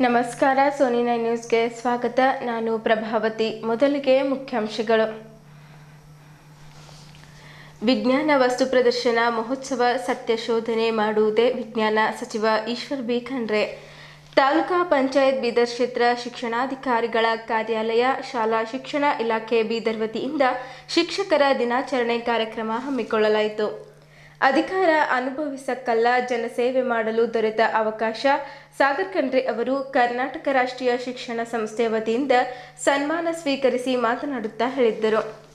ನಮಸ್ಕಾರ, Sony nine ನ್ಯೂಸ್ಗೆ ಸ್ವಾಗತ. ನಾನು ಪ್ರಭಾವತಿ. ಮೊದಲಿಗೆ ಮುಖ್ಯಾಂಶಗಳು. ವಿಜ್ಞಾನ ವಸ್ತು ಪ್ರದರ್ಶನ, ಮಹೋತ್ಸವ, ಸತ್ಯ ಶೋಧನೆ ಮಾಡುವುದೇ ವಿಜ್ಞಾನ ಸಚಿವ ಈಶ್ವರ್ ಬಿ. ಖಂಡ್ರೆ. ತಾಲೂಕಾ ಪಂಚಾಯತ್ ಬೀದರ್ ಕ್ಷೇತ್ರ ಶಿಕ್ಷಣಾಧಿಕಾರಿಗಳ ಕಾರ್ಯಾಲಯ, ಶಾಲಾ ಶಿಕ್ಷಣ ಇಲಾಖೆ ಬೀದರ್ ವತಿಯಿಂದ ಶಿಕ್ಷಕರ ದಿನಾಚರಣೆ ಕಾರ್ಯಕ್ರಮ ಹಮ್ಮಿಕೊಳ್ಳಲಾಯಿತು. ಅಧಿಕಾರ ಅನುಭವಿಸಕ್ಕಲ್ಲ ಜನಸೇವೆ ಮಾಡಲು ದೊರೆತ ಅವಕಾಶ. ಸಾಗರ್ ಖಂಡ್ರೆ ಅವರು ಕರ್ನಾಟಕ ರಾಷ್ಟ್ರೀಯ ಶಿಕ್ಷಣ ಸಂಸ್ಥೆ ವತಿಯಿಂದ ಸನ್ಮಾನ ಸ್ವೀಕರಿಸಿ ಮಾತನಾಡುತ್ತಾ ಹೇಳಿದ್ದರು.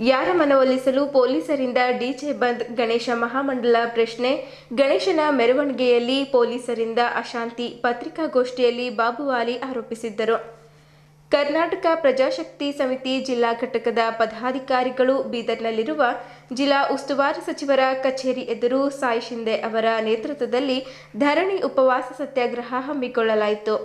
ಯಾರ ಮನವೊಲಿಸಲು ಪೊಲೀಸರಿಂದ ಡಿಜೆ ಬಂದ್ ಗಣೇಶ ಮಹಾಮಂಡಲ ಪ್ರಶ್ನೆ. ಗಣೇಶನ ಮೆರವಣಿಗೆಯಲ್ಲಿ ಪೊಲೀಸರಿಂದ ಅಶಾಂತಿ ಪತ್ರಿಕಾಗೋಷ್ಠಿಯಲ್ಲಿ ಬಾಬುವಾಲಿ ಆರೋಪಿಸಿದ್ದರು. ಕರ್ನಾಟಕ ಪ್ರಜಾಶಕ್ತಿ ಸಮಿತಿ ಜಿಲ್ಲಾ ಘಟಕದ ಪದಾಧಿಕಾರಿಗಳು ಬೀದರ್ನಲ್ಲಿರುವ ಜಿಲ್ಲಾ ಉಸ್ತುವಾರಿ ಸಚಿವರ ಕಚೇರಿ ಎದುರು ಸಾಯಿ ಶಿಂದೆ ಅವರ ನೇತೃತ್ವದಲ್ಲಿ ಧರಣಿ ಉಪವಾಸ ಸತ್ಯಾಗ್ರಹ ಹಮ್ಮಿಕೊಳ್ಳಲಾಯಿತು.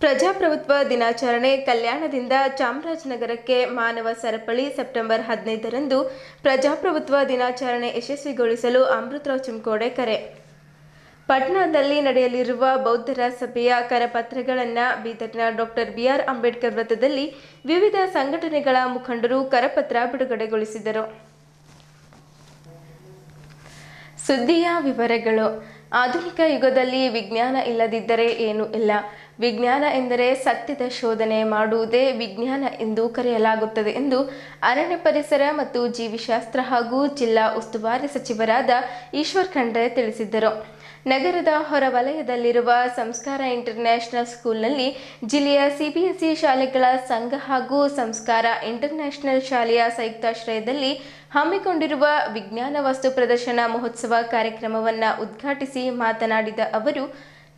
ಪ್ರಜಾಪ್ರಭುತ್ವ ದಿನಾಚರಣೆ ಕಲ್ಯಾಣದಿಂದ ಚಾಮರಾಜನಗರಕ್ಕೆ ಮಾನವ ಸರಪಳಿ ಸೆಪ್ಟೆಂಬರ್ ಹದಿನೈದರಂದು ಪ್ರಜಾಪ್ರಭುತ್ವ ದಿನಾಚರಣೆ ಯಶಸ್ವಿಗೊಳಿಸಲು ಅಮೃತರಾವ್ ಚಿಮ್ಕೋಡೆ ಕರೆ. ಪಟ್ನಾದಲ್ಲಿ ನಡೆಯಲಿರುವ ಬೌದ್ಧರ ಸಭೆಯ ಕರಪತ್ರಗಳನ್ನು ಬೀದರ್ನ ಡಾಕ್ಟರ್ ಬಿಆರ್ ಅಂಬೇಡ್ಕರ್ ವೃತ್ತದಲ್ಲಿ ವಿವಿಧ ಸಂಘಟನೆಗಳ ಮುಖಂಡರು ಕರಪತ್ರ ಬಿಡುಗಡೆಗೊಳಿಸಿದರು. ಸುದ್ದಿಯ ವಿವರಗಳು. ಆಧುನಿಕ ಯುಗದಲ್ಲಿ ವಿಜ್ಞಾನ ಇಲ್ಲದಿದ್ದರೆ ಏನೂ ಇಲ್ಲ. ವಿಜ್ಞಾನ ಎಂದರೆ ಸತ್ಯದ ಶೋಧನೆ ಮಾಡುವುದೇ ವಿಜ್ಞಾನ ಎಂದು ಕರೆಯಲಾಗುತ್ತದೆ ಎಂದು ಅರಣ್ಯ ಪರಿಸರ ಮತ್ತು ಜೀವಿಶಾಸ್ತ್ರ ಹಾಗೂ ಜಿಲ್ಲಾ ಉಸ್ತುವಾರಿ ಸಚಿವರಾದ ಈಶ್ವರ್ ಖಂಡ್ರೆ ತಿಳಿಸಿದ್ದರು. ನಗರದ ಹೊರವಲಯದಲ್ಲಿರುವ ಸಂಸ್ಕಾರ ಇಂಟರ್ನ್ಯಾಷನಲ್ ಸ್ಕೂಲ್ನಲ್ಲಿ ಜಿಲ್ಲೆಯ ಸಿಬಿಎಸ್ಇ ಶಾಲೆಗಳ ಸಂಘ ಹಾಗೂ ಸಂಸ್ಕಾರ ಇಂಟರ್ನ್ಯಾಷನಲ್ ಶಾಲೆಯ ಸಂಯುಕ್ತಾಶ್ರಯದಲ್ಲಿ ಹಮ್ಮಿಕೊಂಡಿರುವ ವಿಜ್ಞಾನ ವಸ್ತು ಪ್ರದರ್ಶನ ಮಹೋತ್ಸವ ಕಾರ್ಯಕ್ರಮವನ್ನು ಉದ್ಘಾಟಿಸಿ ಮಾತನಾಡಿದ ಅವರು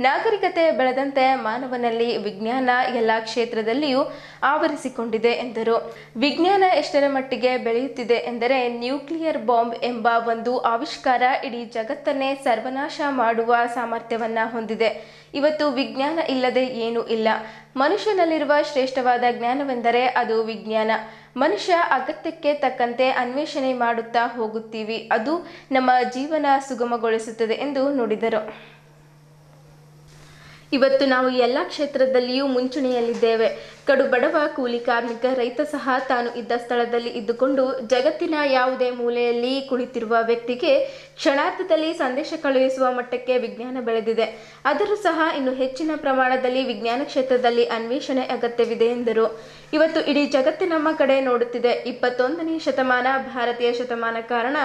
ನಾಗರಿಕತೆ ಬೆಳೆದಂತೆ ಮಾನವನಲ್ಲಿ ವಿಜ್ಞಾನ ಎಲ್ಲ ಕ್ಷೇತ್ರದಲ್ಲಿಯೂ ಆವರಿಸಿಕೊಂಡಿದೆ ಎಂದರು. ವಿಜ್ಞಾನ ಎಷ್ಟರ ಮಟ್ಟಿಗೆ ಬೆಳೆಯುತ್ತಿದೆ ಎಂದರೆ ನ್ಯೂಕ್ಲಿಯರ್ ಬಾಂಬ್ ಎಂಬ ಒಂದು ಆವಿಷ್ಕಾರ ಇಡೀ ಜಗತ್ತನ್ನೇ ಸರ್ವನಾಶ ಮಾಡುವ ಸಾಮರ್ಥ್ಯವನ್ನ ಹೊಂದಿದೆ. ಇವತ್ತು ವಿಜ್ಞಾನ ಇಲ್ಲದೆ ಏನೂ ಇಲ್ಲ. ಮನುಷ್ಯನಲ್ಲಿರುವ ಶ್ರೇಷ್ಠವಾದ ಜ್ಞಾನವೆಂದರೆ ಅದು ವಿಜ್ಞಾನ. ಮನುಷ್ಯ ಅಗತ್ಯಕ್ಕೆ ತಕ್ಕಂತೆ ಅನ್ವೇಷಣೆ ಮಾಡುತ್ತಾ ಹೋಗುತ್ತೀವಿ. ಅದು ನಮ್ಮ ಜೀವನ ಸುಗಮಗೊಳಿಸುತ್ತದೆ ಎಂದು ನುಡಿದರು. ಇವತ್ತು ನಾವು ಎಲ್ಲ ಕ್ಷೇತ್ರದಲ್ಲಿಯೂ ಮುಂಚೂಣಿಯಲ್ಲಿದ್ದೇವೆ. ಕಡು ಬಡವ, ಕೂಲಿ ಕಾರ್ಮಿಕ ರೈತ ಸಹ ತಾನು ಇದ್ದ ಸ್ಥಳದಲ್ಲಿ ಇದ್ದುಕೊಂಡು ಜಗತ್ತಿನ ಯಾವುದೇ ಮೂಲೆಯಲ್ಲಿ ಕುಳಿತಿರುವ ವ್ಯಕ್ತಿಗೆ ಕ್ಷಣಾರ್ಥದಲ್ಲಿ ಸಂದೇಶ ಕಳುಹಿಸುವ ಮಟ್ಟಕ್ಕೆ ವಿಜ್ಞಾನ ಬೆಳೆದಿದೆ. ಆದರೂ ಸಹ ಇನ್ನು ಹೆಚ್ಚಿನ ಪ್ರಮಾಣದಲ್ಲಿ ವಿಜ್ಞಾನ ಕ್ಷೇತ್ರದಲ್ಲಿ ಅನ್ವೇಷಣೆ ಅಗತ್ಯವಿದೆ ಎಂದರು. ಇವತ್ತು ಇಡೀ ಜಗತ್ತು ನಮ್ಮ ಕಡೆ ನೋಡುತ್ತಿದೆ. ಇಪ್ಪತ್ತೊಂದನೇ ಶತಮಾನ ಭಾರತೀಯ ಶತಮಾನ ಕಾರಣ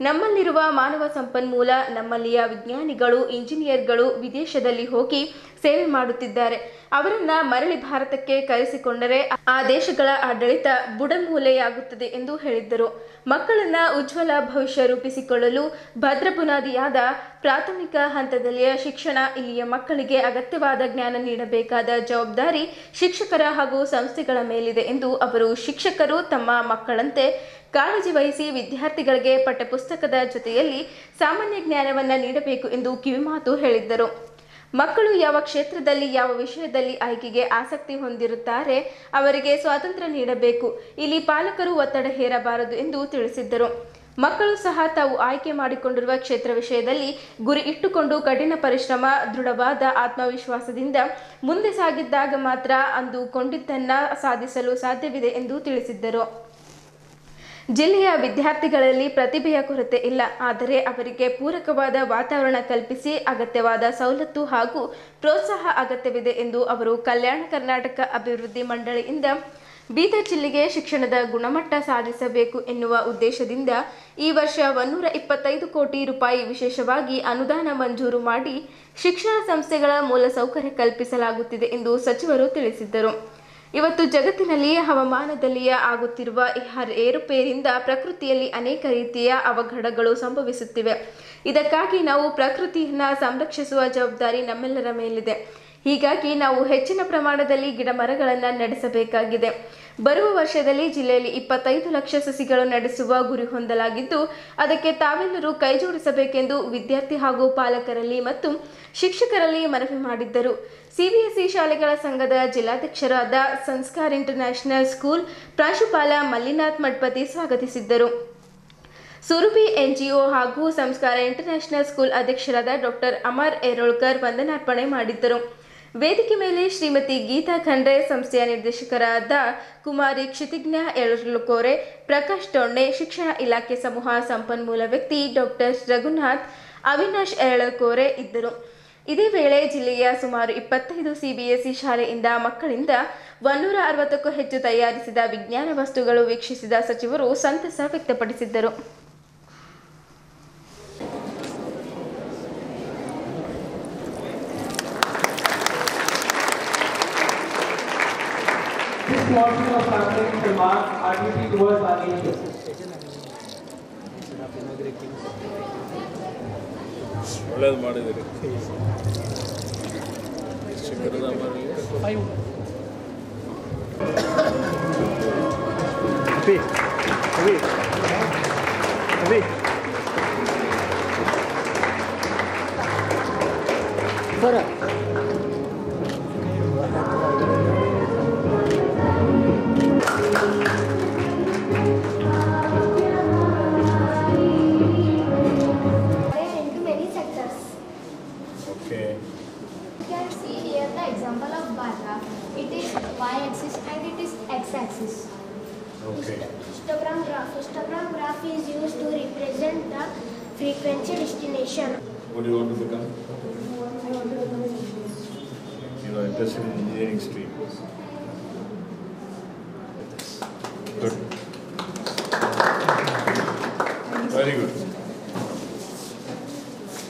ನಮ್ಮಲ್ಲಿರುವ ಮಾನವ ಸಂಪನ್ಮೂಲ, ನಮ್ಮಲ್ಲಿಯ ವಿಜ್ಞಾನಿಗಳು, ಇಂಜಿನಿಯರ್ಗಳು ವಿದೇಶದಲ್ಲಿ ಹೋಗಿ ಸೇವೆ ಮಾಡುತ್ತಿದ್ದಾರೆ. ಅವರನ್ನ ಮರಳಿ ಭಾರತಕ್ಕೆ ಕರೆಸಿಕೊಂಡರೆ ಆ ದೇಶಗಳ ಆಡಳಿತ ಬುಡಮೂಲೆಯಾಗುತ್ತದೆ ಎಂದು ಹೇಳಿದ್ದರು. ಮಕ್ಕಳನ್ನ ಉಜ್ವಲ ಭವಿಷ್ಯ ರೂಪಿಸಿಕೊಳ್ಳಲು ಭದ್ರ ಬುನಾದಿಯಾದ ಪ್ರಾಥಮಿಕ ಹಂತದಲ್ಲಿಯ ಶಿಕ್ಷಣ, ಇಲ್ಲಿಯ ಮಕ್ಕಳಿಗೆ ಅಗತ್ಯವಾದ ಜ್ಞಾನ ನೀಡಬೇಕಾದ ಜವಾಬ್ದಾರಿ ಶಿಕ್ಷಕರ ಹಾಗೂ ಸಂಸ್ಥೆಗಳ ಮೇಲಿದೆ ಎಂದು ಅವರು ಶಿಕ್ಷಕರು ತಮ್ಮ ಮಕ್ಕಳಂತೆ ಕಾಳಜಿ ವಹಿಸಿ ವಿದ್ಯಾರ್ಥಿಗಳಿಗೆ ಪಠ್ಯಪುಸ್ತಕದ ಜೊತೆಯಲ್ಲಿ ಸಾಮಾನ್ಯ ಜ್ಞಾನವನ್ನ ನೀಡಬೇಕು ಎಂದು ಕಿವಿಮಾತು ಹೇಳಿದ್ದರು. ಮಕ್ಕಳು ಯಾವ ಕ್ಷೇತ್ರದಲ್ಲಿ, ಯಾವ ವಿಷಯದಲ್ಲಿ ಆಯ್ಕೆಗೆ ಆಸಕ್ತಿ ಹೊಂದಿರುತ್ತಾರೆ ಅವರಿಗೆ ಸ್ವಾತಂತ್ರ್ಯ ನೀಡಬೇಕು. ಇಲ್ಲಿ ಪಾಲಕರು ಒತ್ತಡ ಹೇರಬಾರದು ಎಂದು ತಿಳಿಸಿದ್ದರು. ಮಕ್ಕಳು ಸಹ ತಾವು ಆಯ್ಕೆ ಮಾಡಿಕೊಂಡಿರುವ ಕ್ಷೇತ್ರ ವಿಷಯದಲ್ಲಿ ಗುರಿ ಇಟ್ಟುಕೊಂಡು ಕಠಿಣ ಪರಿಶ್ರಮ, ದೃಢವಾದ ಆತ್ಮವಿಶ್ವಾಸದಿಂದ ಮುಂದೆ ಸಾಗಿದ್ದಾಗ ಮಾತ್ರ ಅಂದುಕೊಂಡಿದ್ದನ್ನ ಸಾಧಿಸಲು ಸಾಧ್ಯವಿದೆ ಎಂದು ತಿಳಿಸಿದ್ದರು. ಜಿಲ್ಲೆಯ ವಿದ್ಯಾರ್ಥಿಗಳಲ್ಲಿ ಪ್ರತಿಭೆಯ ಕೊರತೆ ಇಲ್ಲ. ಆದರೆ ಅವರಿಗೆ ಪೂರಕವಾದ ವಾತಾವರಣ ಕಲ್ಪಿಸಿ ಅಗತ್ಯವಾದ ಸವಲತ್ತು ಹಾಗೂ ಪ್ರೋತ್ಸಾಹ ಅಗತ್ಯವಿದೆ ಎಂದು ಅವರು ಕಲ್ಯಾಣ ಕರ್ನಾಟಕ ಅಭಿವೃದ್ಧಿ ಮಂಡಳಿಯಿಂದ ಬೀದರ್ ಜಿಲ್ಲೆಗೆ ಶಿಕ್ಷಣದ ಗುಣಮಟ್ಟ ಸಾಧಿಸಬೇಕು ಎನ್ನುವ ಉದ್ದೇಶದಿಂದ ಈ ವರ್ಷ ಒನ್ನೂರ ಇಪ್ಪತ್ತೈದು ಕೋಟಿ ರೂಪಾಯಿ ವಿಶೇಷವಾಗಿ ಅನುದಾನ ಮಂಜೂರು ಮಾಡಿ ಶಿಕ್ಷಣ ಸಂಸ್ಥೆಗಳ ಮೂಲಸೌಕರ್ಯ ಕಲ್ಪಿಸಲಾಗುತ್ತಿದೆ ಎಂದು ಸಚಿವರು ತಿಳಿಸಿದ್ದರು. ಇವತ್ತು ಜಗತ್ತಿನಲ್ಲಿ ಹವಾಮಾನದಲ್ಲಿಯ ಆಗುತ್ತಿರುವ ಏರುಪೇರಿಂದ ಪ್ರಕೃತಿಯಲ್ಲಿ ಅನೇಕ ರೀತಿಯ ಅವಘಡಗಳು ಸಂಭವಿಸುತ್ತಿವೆ. ಇದಕ್ಕಾಗಿ ನಾವು ಪ್ರಕೃತಿಯನ್ನು ಸಂರಕ್ಷಿಸುವ ಜವಾಬ್ದಾರಿ ನಮ್ಮೆಲ್ಲರ ಮೇಲಿದೆ. ಹೀಗಾಗಿ ನಾವು ಹೆಚ್ಚಿನ ಪ್ರಮಾಣದಲ್ಲಿ ಗಿಡ ಮರಗಳನ್ನು ನಡೆಸಬೇಕಾಗಿದೆ. ಬರುವ ವರ್ಷದಲ್ಲಿ ಜಿಲ್ಲೆಯಲ್ಲಿ ಇಪ್ಪತ್ತೈದು ಲಕ್ಷ ಸಸಿಗಳು ನಡೆಸುವ ಗುರಿ ಹೊಂದಲಾಗಿದ್ದು, ಅದಕ್ಕೆ ತಾವೆಲ್ಲರೂ ಕೈಜೋಡಿಸಬೇಕೆಂದು ವಿದ್ಯಾರ್ಥಿ ಹಾಗೂ ಪಾಲಕರಲ್ಲಿ ಮತ್ತು ಶಿಕ್ಷಕರಲ್ಲಿ ಮನವಿ ಮಾಡಿದ್ದರು. ಸಿಬಿಎಸ್ಇ ಶಾಲೆಗಳ ಸಂಘದ ಜಿಲ್ಲಾಧ್ಯಕ್ಷರಾದ ಸಂಸ್ಕಾರ್ ಇಂಟರ್ನ್ಯಾಷನಲ್ ಸ್ಕೂಲ್ ಪ್ರಾಂಶುಪಾಲ ಮಲ್ಲಿನಾಥ್ ಮಠಪತಿ ಸ್ವಾಗತಿಸಿದ್ದರು. ಸುರಭಿ ಎನ್ಜಿಒ ಹಾಗೂ ಸಂಸ್ಕಾರ ಇಂಟರ್ನ್ಯಾಷನಲ್ ಸ್ಕೂಲ್ ಅಧ್ಯಕ್ಷರಾದ ಡಾಕ್ಟರ್ ಅಮರ್ ಏರೋಳ್ಕರ್ ವಂದನಾರ್ಪಣೆ ಮಾಡಿದ್ದರು. ವೇದಿಕೆ ಮೇಲೆ ಶ್ರೀಮತಿ ಗೀತಾ ಖಂಡ್ರೆ, ಸಂಸ್ಥೆಯ ನಿರ್ದೇಶಕರಾದ ಕುಮಾರಿ ಕ್ಷಿತಿಜ್ಞ ಎಳರ್ಲುಕೋರೆ ಪ್ರಕಾಶ್ ಟೊಣ್ಣೆ ಶಿಕ್ಷಣ ಇಲಾಖೆ ಸಮೂಹ ಸಂಪನ್ಮೂಲ ವ್ಯಕ್ತಿ ಡಾಕ್ಟರ್ ರಘುನಾಥ್, ಅವಿನಾಶ್ ಎರಳಕೋರೆ ಇದ್ದರು. ಇದೇ ವೇಳೆ ಜಿಲ್ಲೆಯ ಸುಮಾರು ಇಪ್ಪತ್ತೈದು ಸಿಬಿಎಸ್ಇ ಶಾಲೆಯಿಂದ ಮಕ್ಕಳಿಂದ ಒಂದೂರ ಅರವತ್ತಕ್ಕೂ ಹೆಚ್ಚು ತಯಾರಿಸಿದ ವಿಜ್ಞಾನ ವಸ್ತುಗಳು ವೀಕ್ಷಿಸಿದ ಸಚಿವರು ಸಂತಸ ವ್ಯಕ್ತಪಡಿಸಿದ್ದರು. This motion of something to mark our duty towards our nation. ಒಳ್ಳೇದು ಮಾಡಿದ್ದೀರಿ ಶಿಖರದ ಮರಳಿ Avi, Avi, Avi. interested in engineering stream. Good. Very good.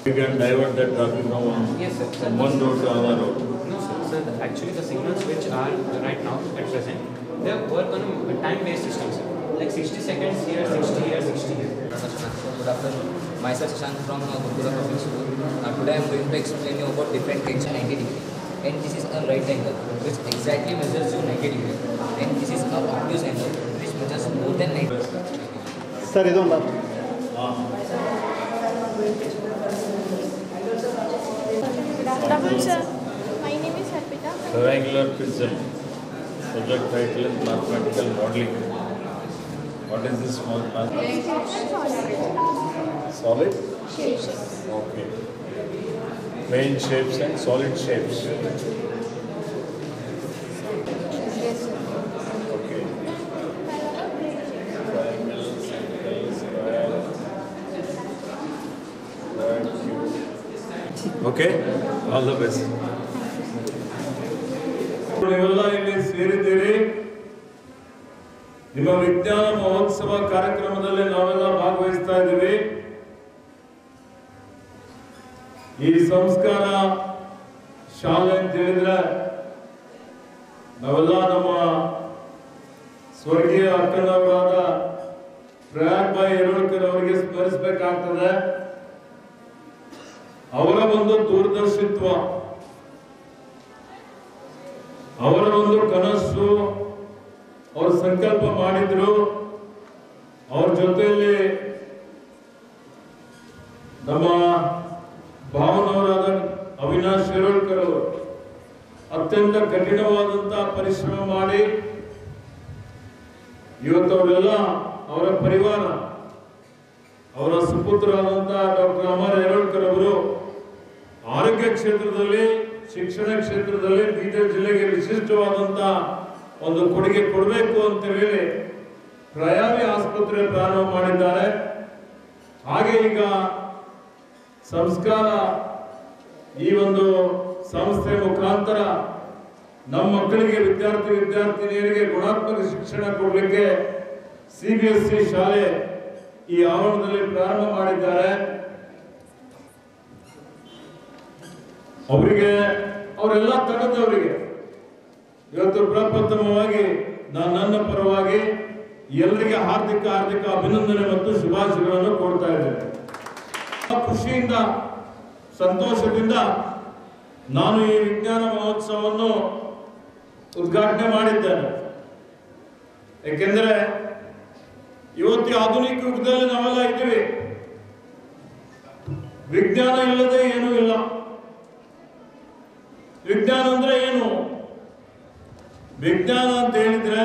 You can divert that traffic from one, Yes, sir. from one road to another road. No, sir. Sir, actually the signals which are right now at present, they work on a time-based system, sir. Like 60 seconds here, 60 here, 60 here. Good afternoon. Myself Shashank from Gurukula Public School. Uh, today I am going to explain you about different angles 90 degree and this is a right angle which exactly measures your 90 degree and this is a obvious angle which measures more than 90 sir idon bar Rahul sir, my name is Harpita. Triangular prism. Subject title is mathematical modeling. What is this small math? Solid. Solid? Okay. Plane shapes and solid shapes. Okay. Triangle, circle, square, square, cube. Okay? All the best. ನೀವೆಲ್ಲ ಇಲ್ಲಿ ಸೇರಿದ್ದೀರಿ ನಿಮ್ಮ ವಿಜ್ಞಾನ ಮಹೋತ್ಸವ ಕಾರ್ಯಕ್ರಮದಲ್ಲಿ ನಾವೆಲ್ಲ ಭಾಗವಹಿಸ್ತಾ ಇದ್ದೀವಿ ಸಂಸ್ಕಾರ ಶಾಲೆ ಅಂತ ಹೇಳಿದ್ರೆ ನಾವೆಲ್ಲ ನಮ್ಮ ಸ್ವರ್ಗೀಯ ಅಕ್ಕನವರಾದ ಪ್ರಯಾಗ್ ಬಾಯಿ ಯರೋಳ್ಕರ್ ಅವರಿಗೆ ಸ್ಮರಿಸಬೇಕಾಗ್ತದೆ. ಅವರ ಒಂದು ದೂರದರ್ಶಿತ್ವ, ಅವರ ಒಂದು ಕನಸು, ಅವರು ಸಂಕಲ್ಪ ಮಾಡಿದ್ರು. ಅವ್ರ ಜೊತೆಯಲ್ಲಿ ನಮ್ಮ ಭಾವನವರಾದ ಅವಿನಾಶ್ ಶಿರೋಡ್ಕರ್ ಅವರು ಅತ್ಯಂತ ಕಠಿಣವಾದಂತಹ ಪರಿಶ್ರಮ ಮಾಡಿ ಇವತ್ತು ಅವರೆಲ್ಲ ಅವರ ಪರಿವಾರ, ಅವರ ಸುಪುತ್ರರಾದಂತಹ ಡಾಕ್ಟರ್ ಅಮರ್ ಯರೋಡ್ಕರ್ ಅವರು ಆರೋಗ್ಯ ಕ್ಷೇತ್ರದಲ್ಲಿ, ಶಿಕ್ಷಣ ಕ್ಷೇತ್ರದಲ್ಲಿ ಬೀದರ್ ಜಿಲ್ಲೆಗೆ ವಿಶಿಷ್ಟವಾದಂತಹ ಒಂದು ಕೊಡುಗೆ ಕೊಡಬೇಕು ಅಂತ ಹೇಳಿ ಪ್ರಯಾವಿ ಆಸ್ಪತ್ರೆ ಪ್ರಾರಂಭ ಮಾಡಿದ್ದಾರೆ. ಹಾಗೆ ಈಗ ಸಂಸ್ಕಾರ ಈ ಒಂದು ಸಂಸ್ಥೆ ಮುಖಾಂತರ ನಮ್ಮ ಮಕ್ಕಳಿಗೆ, ವಿದ್ಯಾರ್ಥಿ ವಿದ್ಯಾರ್ಥಿನಿಯರಿಗೆ ಗುಣಾತ್ಮಕ ಶಿಕ್ಷಣ ಕೊಡಲಿಕ್ಕೆ ಸಿ ಬಿ ಎಸ್ ಸಿ ಶಾಲೆ ಈ ಆವರಣದಲ್ಲಿ ಪ್ರಾರಂಭ ಮಾಡಿದ್ದಾರೆ. ಅವರಿಗೆ, ಅವರೆಲ್ಲ ತಂಡದವರಿಗೆ ಇವತ್ತು ಪ್ರಪ್ರಥಮವಾಗಿ ನಾನು ನನ್ನ ಪರವಾಗಿ ಎಲ್ಲರಿಗೆ ಹಾರ್ದಿಕ ಹಾರ್ದಿಕ ಅಭಿನಂದನೆ ಮತ್ತು ಶುಭಾಶಯಗಳನ್ನು ಕೊಡ್ತಾ ಇದ್ದೇನೆ. ಖುಷಿಯಿಂದ ಸಂತೋಷದಿಂದ ನಾನು ಈ ವಿಜ್ಞಾನ ಮಹೋತ್ಸವವನ್ನು ಉದ್ಘಾಟನೆ ಮಾಡಿದ್ದೇನೆ. ಏಕೆಂದರೆ ಇವತ್ತು ಆಧುನಿಕ ಯುಗದಲ್ಲಿ ನಾವೆಲ್ಲ ಇದ್ದೀವಿ. ವಿಜ್ಞಾನ ಇಲ್ಲದೆ ಏನೂ ಇಲ್ಲ. ವಿಜ್ಞಾನ ಅಂದ್ರೆ ಏನು? ವಿಜ್ಞಾನ ಅಂತ ಹೇಳಿದ್ರೆ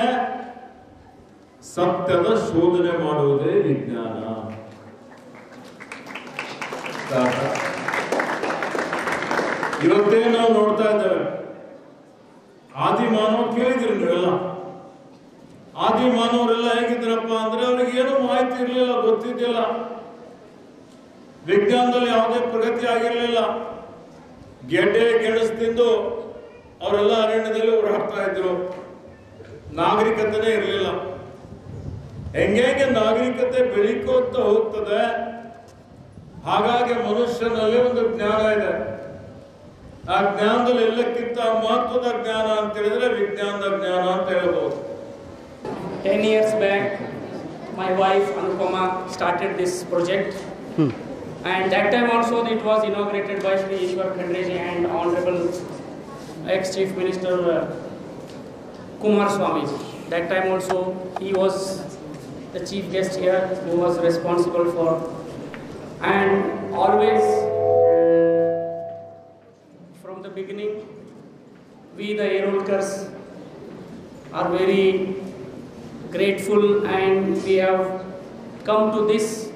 ಸತ್ಯದ ಶೋಧನೆ ಮಾಡುವುದೇ ವಿಜ್ಞಾನ? ಇವತ್ತೇ ನಾವು ನೋಡ್ತಾ ಇದ್ದೇವೆ ಆದಿ ಮಾನವ ಕೇಳಿದಿರಿ ನೀವೆಲ್ಲ? ಆದಿ ಮಾನವರೆಲ್ಲ ಹೇಗಿದ್ರಪ್ಪ ಅಂದ್ರೆ ಅವ್ರಿಗೆ ಏನೂ ಮಾಹಿತಿ ಇರಲಿಲ್ಲ, ಗೊತ್ತಿದ್ದಿಲ್ಲ. ವಿಜ್ಞಾನದಲ್ಲಿ ಯಾವುದೇ ಪ್ರಗತಿ ಆಗಿರಲಿಲ್ಲ. ಗೆಡ್ಡೆ ಗೆಣಸ್ತಿದ್ದು ತಿಂದು ಅವರೆಲ್ಲ ಅರಣ್ಯದಲ್ಲಿ ಓಡಾಡ್ತಾ ಇದ್ರು. ನಾಗರಿಕತೆನೇ ಇರಲಿಲ್ಲ. ಹೆಂಗೆ ನಾಗರಿಕತೆ ಬೆಳಿಕೋತ ಹೋಗ್ತದೆ? ಹಾಗಾಗಿ ಮನುಷ್ಯನಲ್ಲಿ ಒಂದು ಜ್ಞಾನ ಇದೆ. ಆ ಜ್ಞಾನದಲ್ಲಿ ಎಲ್ಲಕ್ಕಿಂತ ಮಹತ್ವದ ಜ್ಞಾನ ಅಂತ ಹೇಳಿದ್ರೆ ವಿಜ್ಞಾನದ ಜ್ಞಾನ ಅಂತ ಹೇಳ್ಬೋದು 10 years back, my wife Anupama started this project. And that time also it was inaugurated by Sri Ishwar Khandreji and Honorable ex-Chief Minister uh, Kumar Swami. That time also he was the chief guest here who was responsible for and always from the beginning we the Aerolkers are very grateful and we have come to this